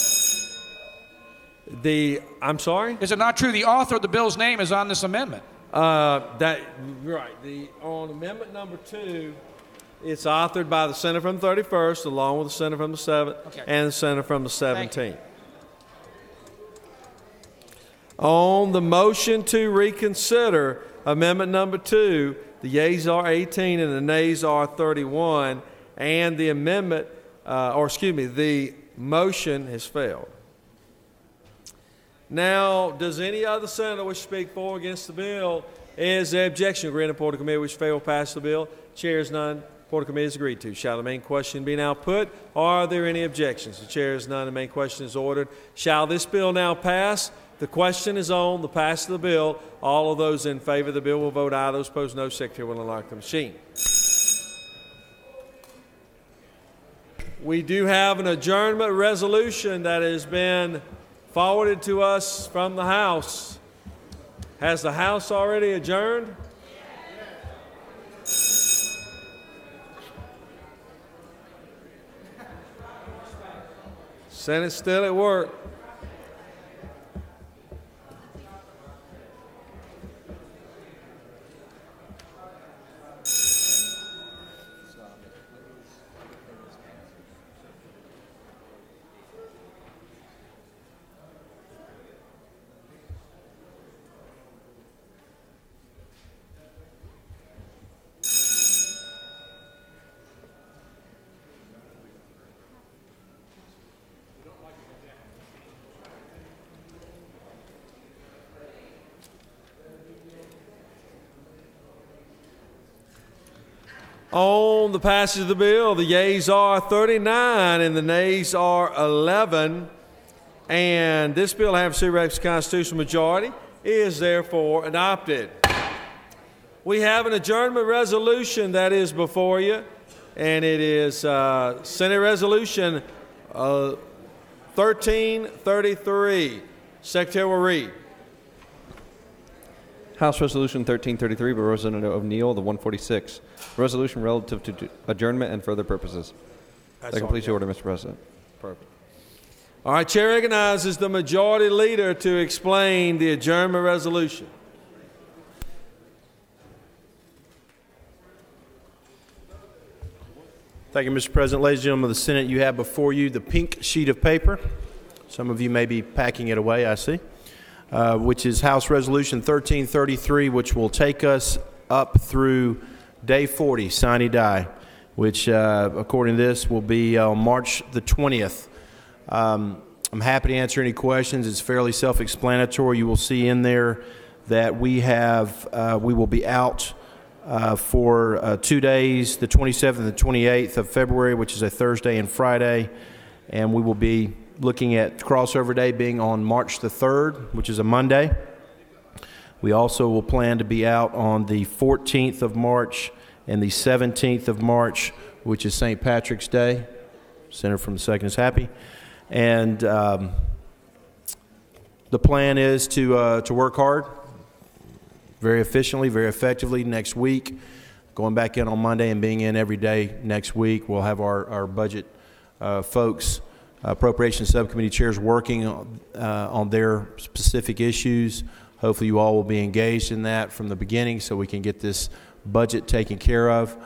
The I'm sorry. Is it not true the author of the bill's name is on this amendment? Uh, that right. The on amendment number two, it's authored by the senator from the 31st, along with the senator from the 7th Okay. and the senator from the 17th. On the motion to reconsider amendment number two, the yeas are 18 and the nays are 31, and the amendment, uh, or excuse me, the motion has failed. Now, does any other senator wish to speak for or against the bill? Is there objection granted report of committee which failed pass the bill? Chair is none. Report of committee is agreed to. Shall the main question be now put? Are there any objections? The chair is none. The main question is ordered. Shall this bill now pass? The question is on the pass of the bill. All of those in favor of the bill will vote aye. Those opposed, no. Secretary will unlock the machine. We do have an adjournment resolution that has been forwarded to us from the House. Has the House already adjourned? Senate's still at work. On the passage of the bill, the yeas are 39 and the nays are 11. And this bill, having the constitutional majority, is therefore adopted. We have an adjournment resolution that is before you, and it is uh, Senate Resolution uh, 1333. Secretary will read. House Resolution 1333 by Representative O'Neal, the 146. Resolution relative to adjournment and further purposes. That's Second, all please, order, Mr. President. Perfect. All right, Chair recognizes the majority leader to explain the adjournment resolution. Thank you, Mr. President. Ladies and gentlemen of the Senate, you have before you the pink sheet of paper. Some of you may be packing it away, I see, uh, which is House Resolution 1333, which will take us up through day 40, sine die, which, uh, according to this, will be on March the 20th. Um, I'm happy to answer any questions. It's fairly self-explanatory. You will see in there that we have, uh, we will be out uh, for uh, two days, the 27th and the 28th of February, which is a Thursday and Friday. And we will be looking at crossover day being on March the 3rd, which is a Monday. We also will plan to be out on the 14th of March and the 17th of March, which is St. Patrick's Day. Center from the Second is happy. And um, the plan is to, uh, to work hard, very efficiently, very effectively next week. Going back in on Monday and being in every day next week. We'll have our, our budget uh, folks, appropriations subcommittee chairs working on, uh, on their specific issues. Hopefully, you all will be engaged in that from the beginning so we can get this budget taken care of.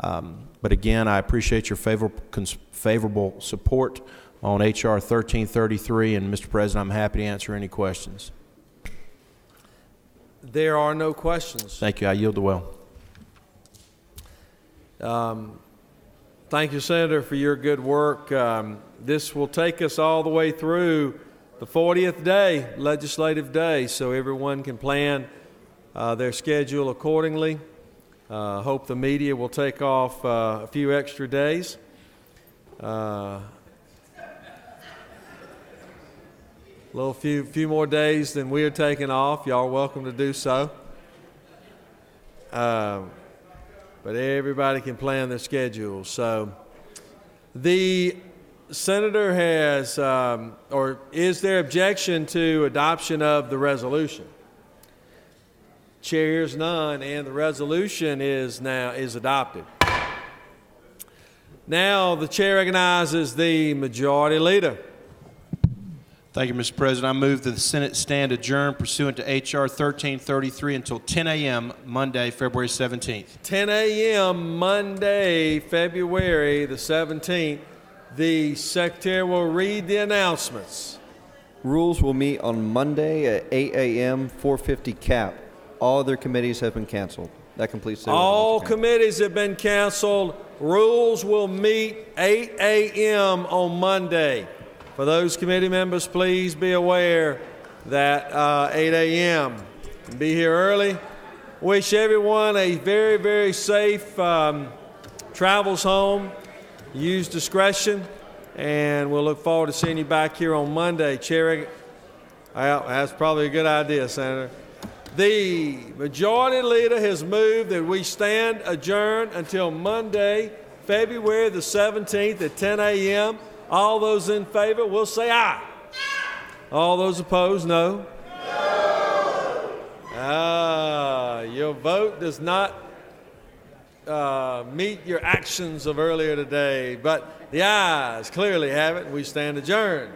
Um, but again, I appreciate your favorable, cons- favorable support on H.R. 1333. And, Mr. President, I'm happy to answer any questions. There are no questions. Thank you. I yield the well. Um, thank you, Senator, for your good work. Um, this will take us all the way through the 40th day, legislative day, so everyone can plan uh, their schedule accordingly. Uh, hope the media will take off uh, a few extra days. Uh, a little few few more days than we are taking off. Y'all are welcome to do so. Um, but everybody can plan their schedule. So the senator has, um, or is there objection to adoption of the resolution? Chair hears none, and the resolution is now is adopted. Now the chair recognizes the majority leader. Thank you, Mr. President. I move that the Senate stand adjourned pursuant to H.R. 1333 until 10 a.m. Monday, February 17th. 10 a.m. Monday, February the 17th. The secretary will read the announcements. Rules will meet on Monday at 8 a.m., 450 cap. All other committees have been canceled. That completes the All committees have been canceled. Rules will meet 8 a.m. on Monday. For those committee members, please be aware that uh, 8 a.m. Be here early. Wish everyone a very, very safe um, travels home. Use discretion, and we'll look forward to seeing you back here on Monday. Chair, well, that's probably a good idea, Senator. The majority leader has moved that we stand adjourned until Monday, February the 17th at 10 a.m. All those in favor will say aye. All those opposed, no. Ah, your vote does not uh, meet your actions of earlier today, but the eyes clearly have it. We stand adjourned.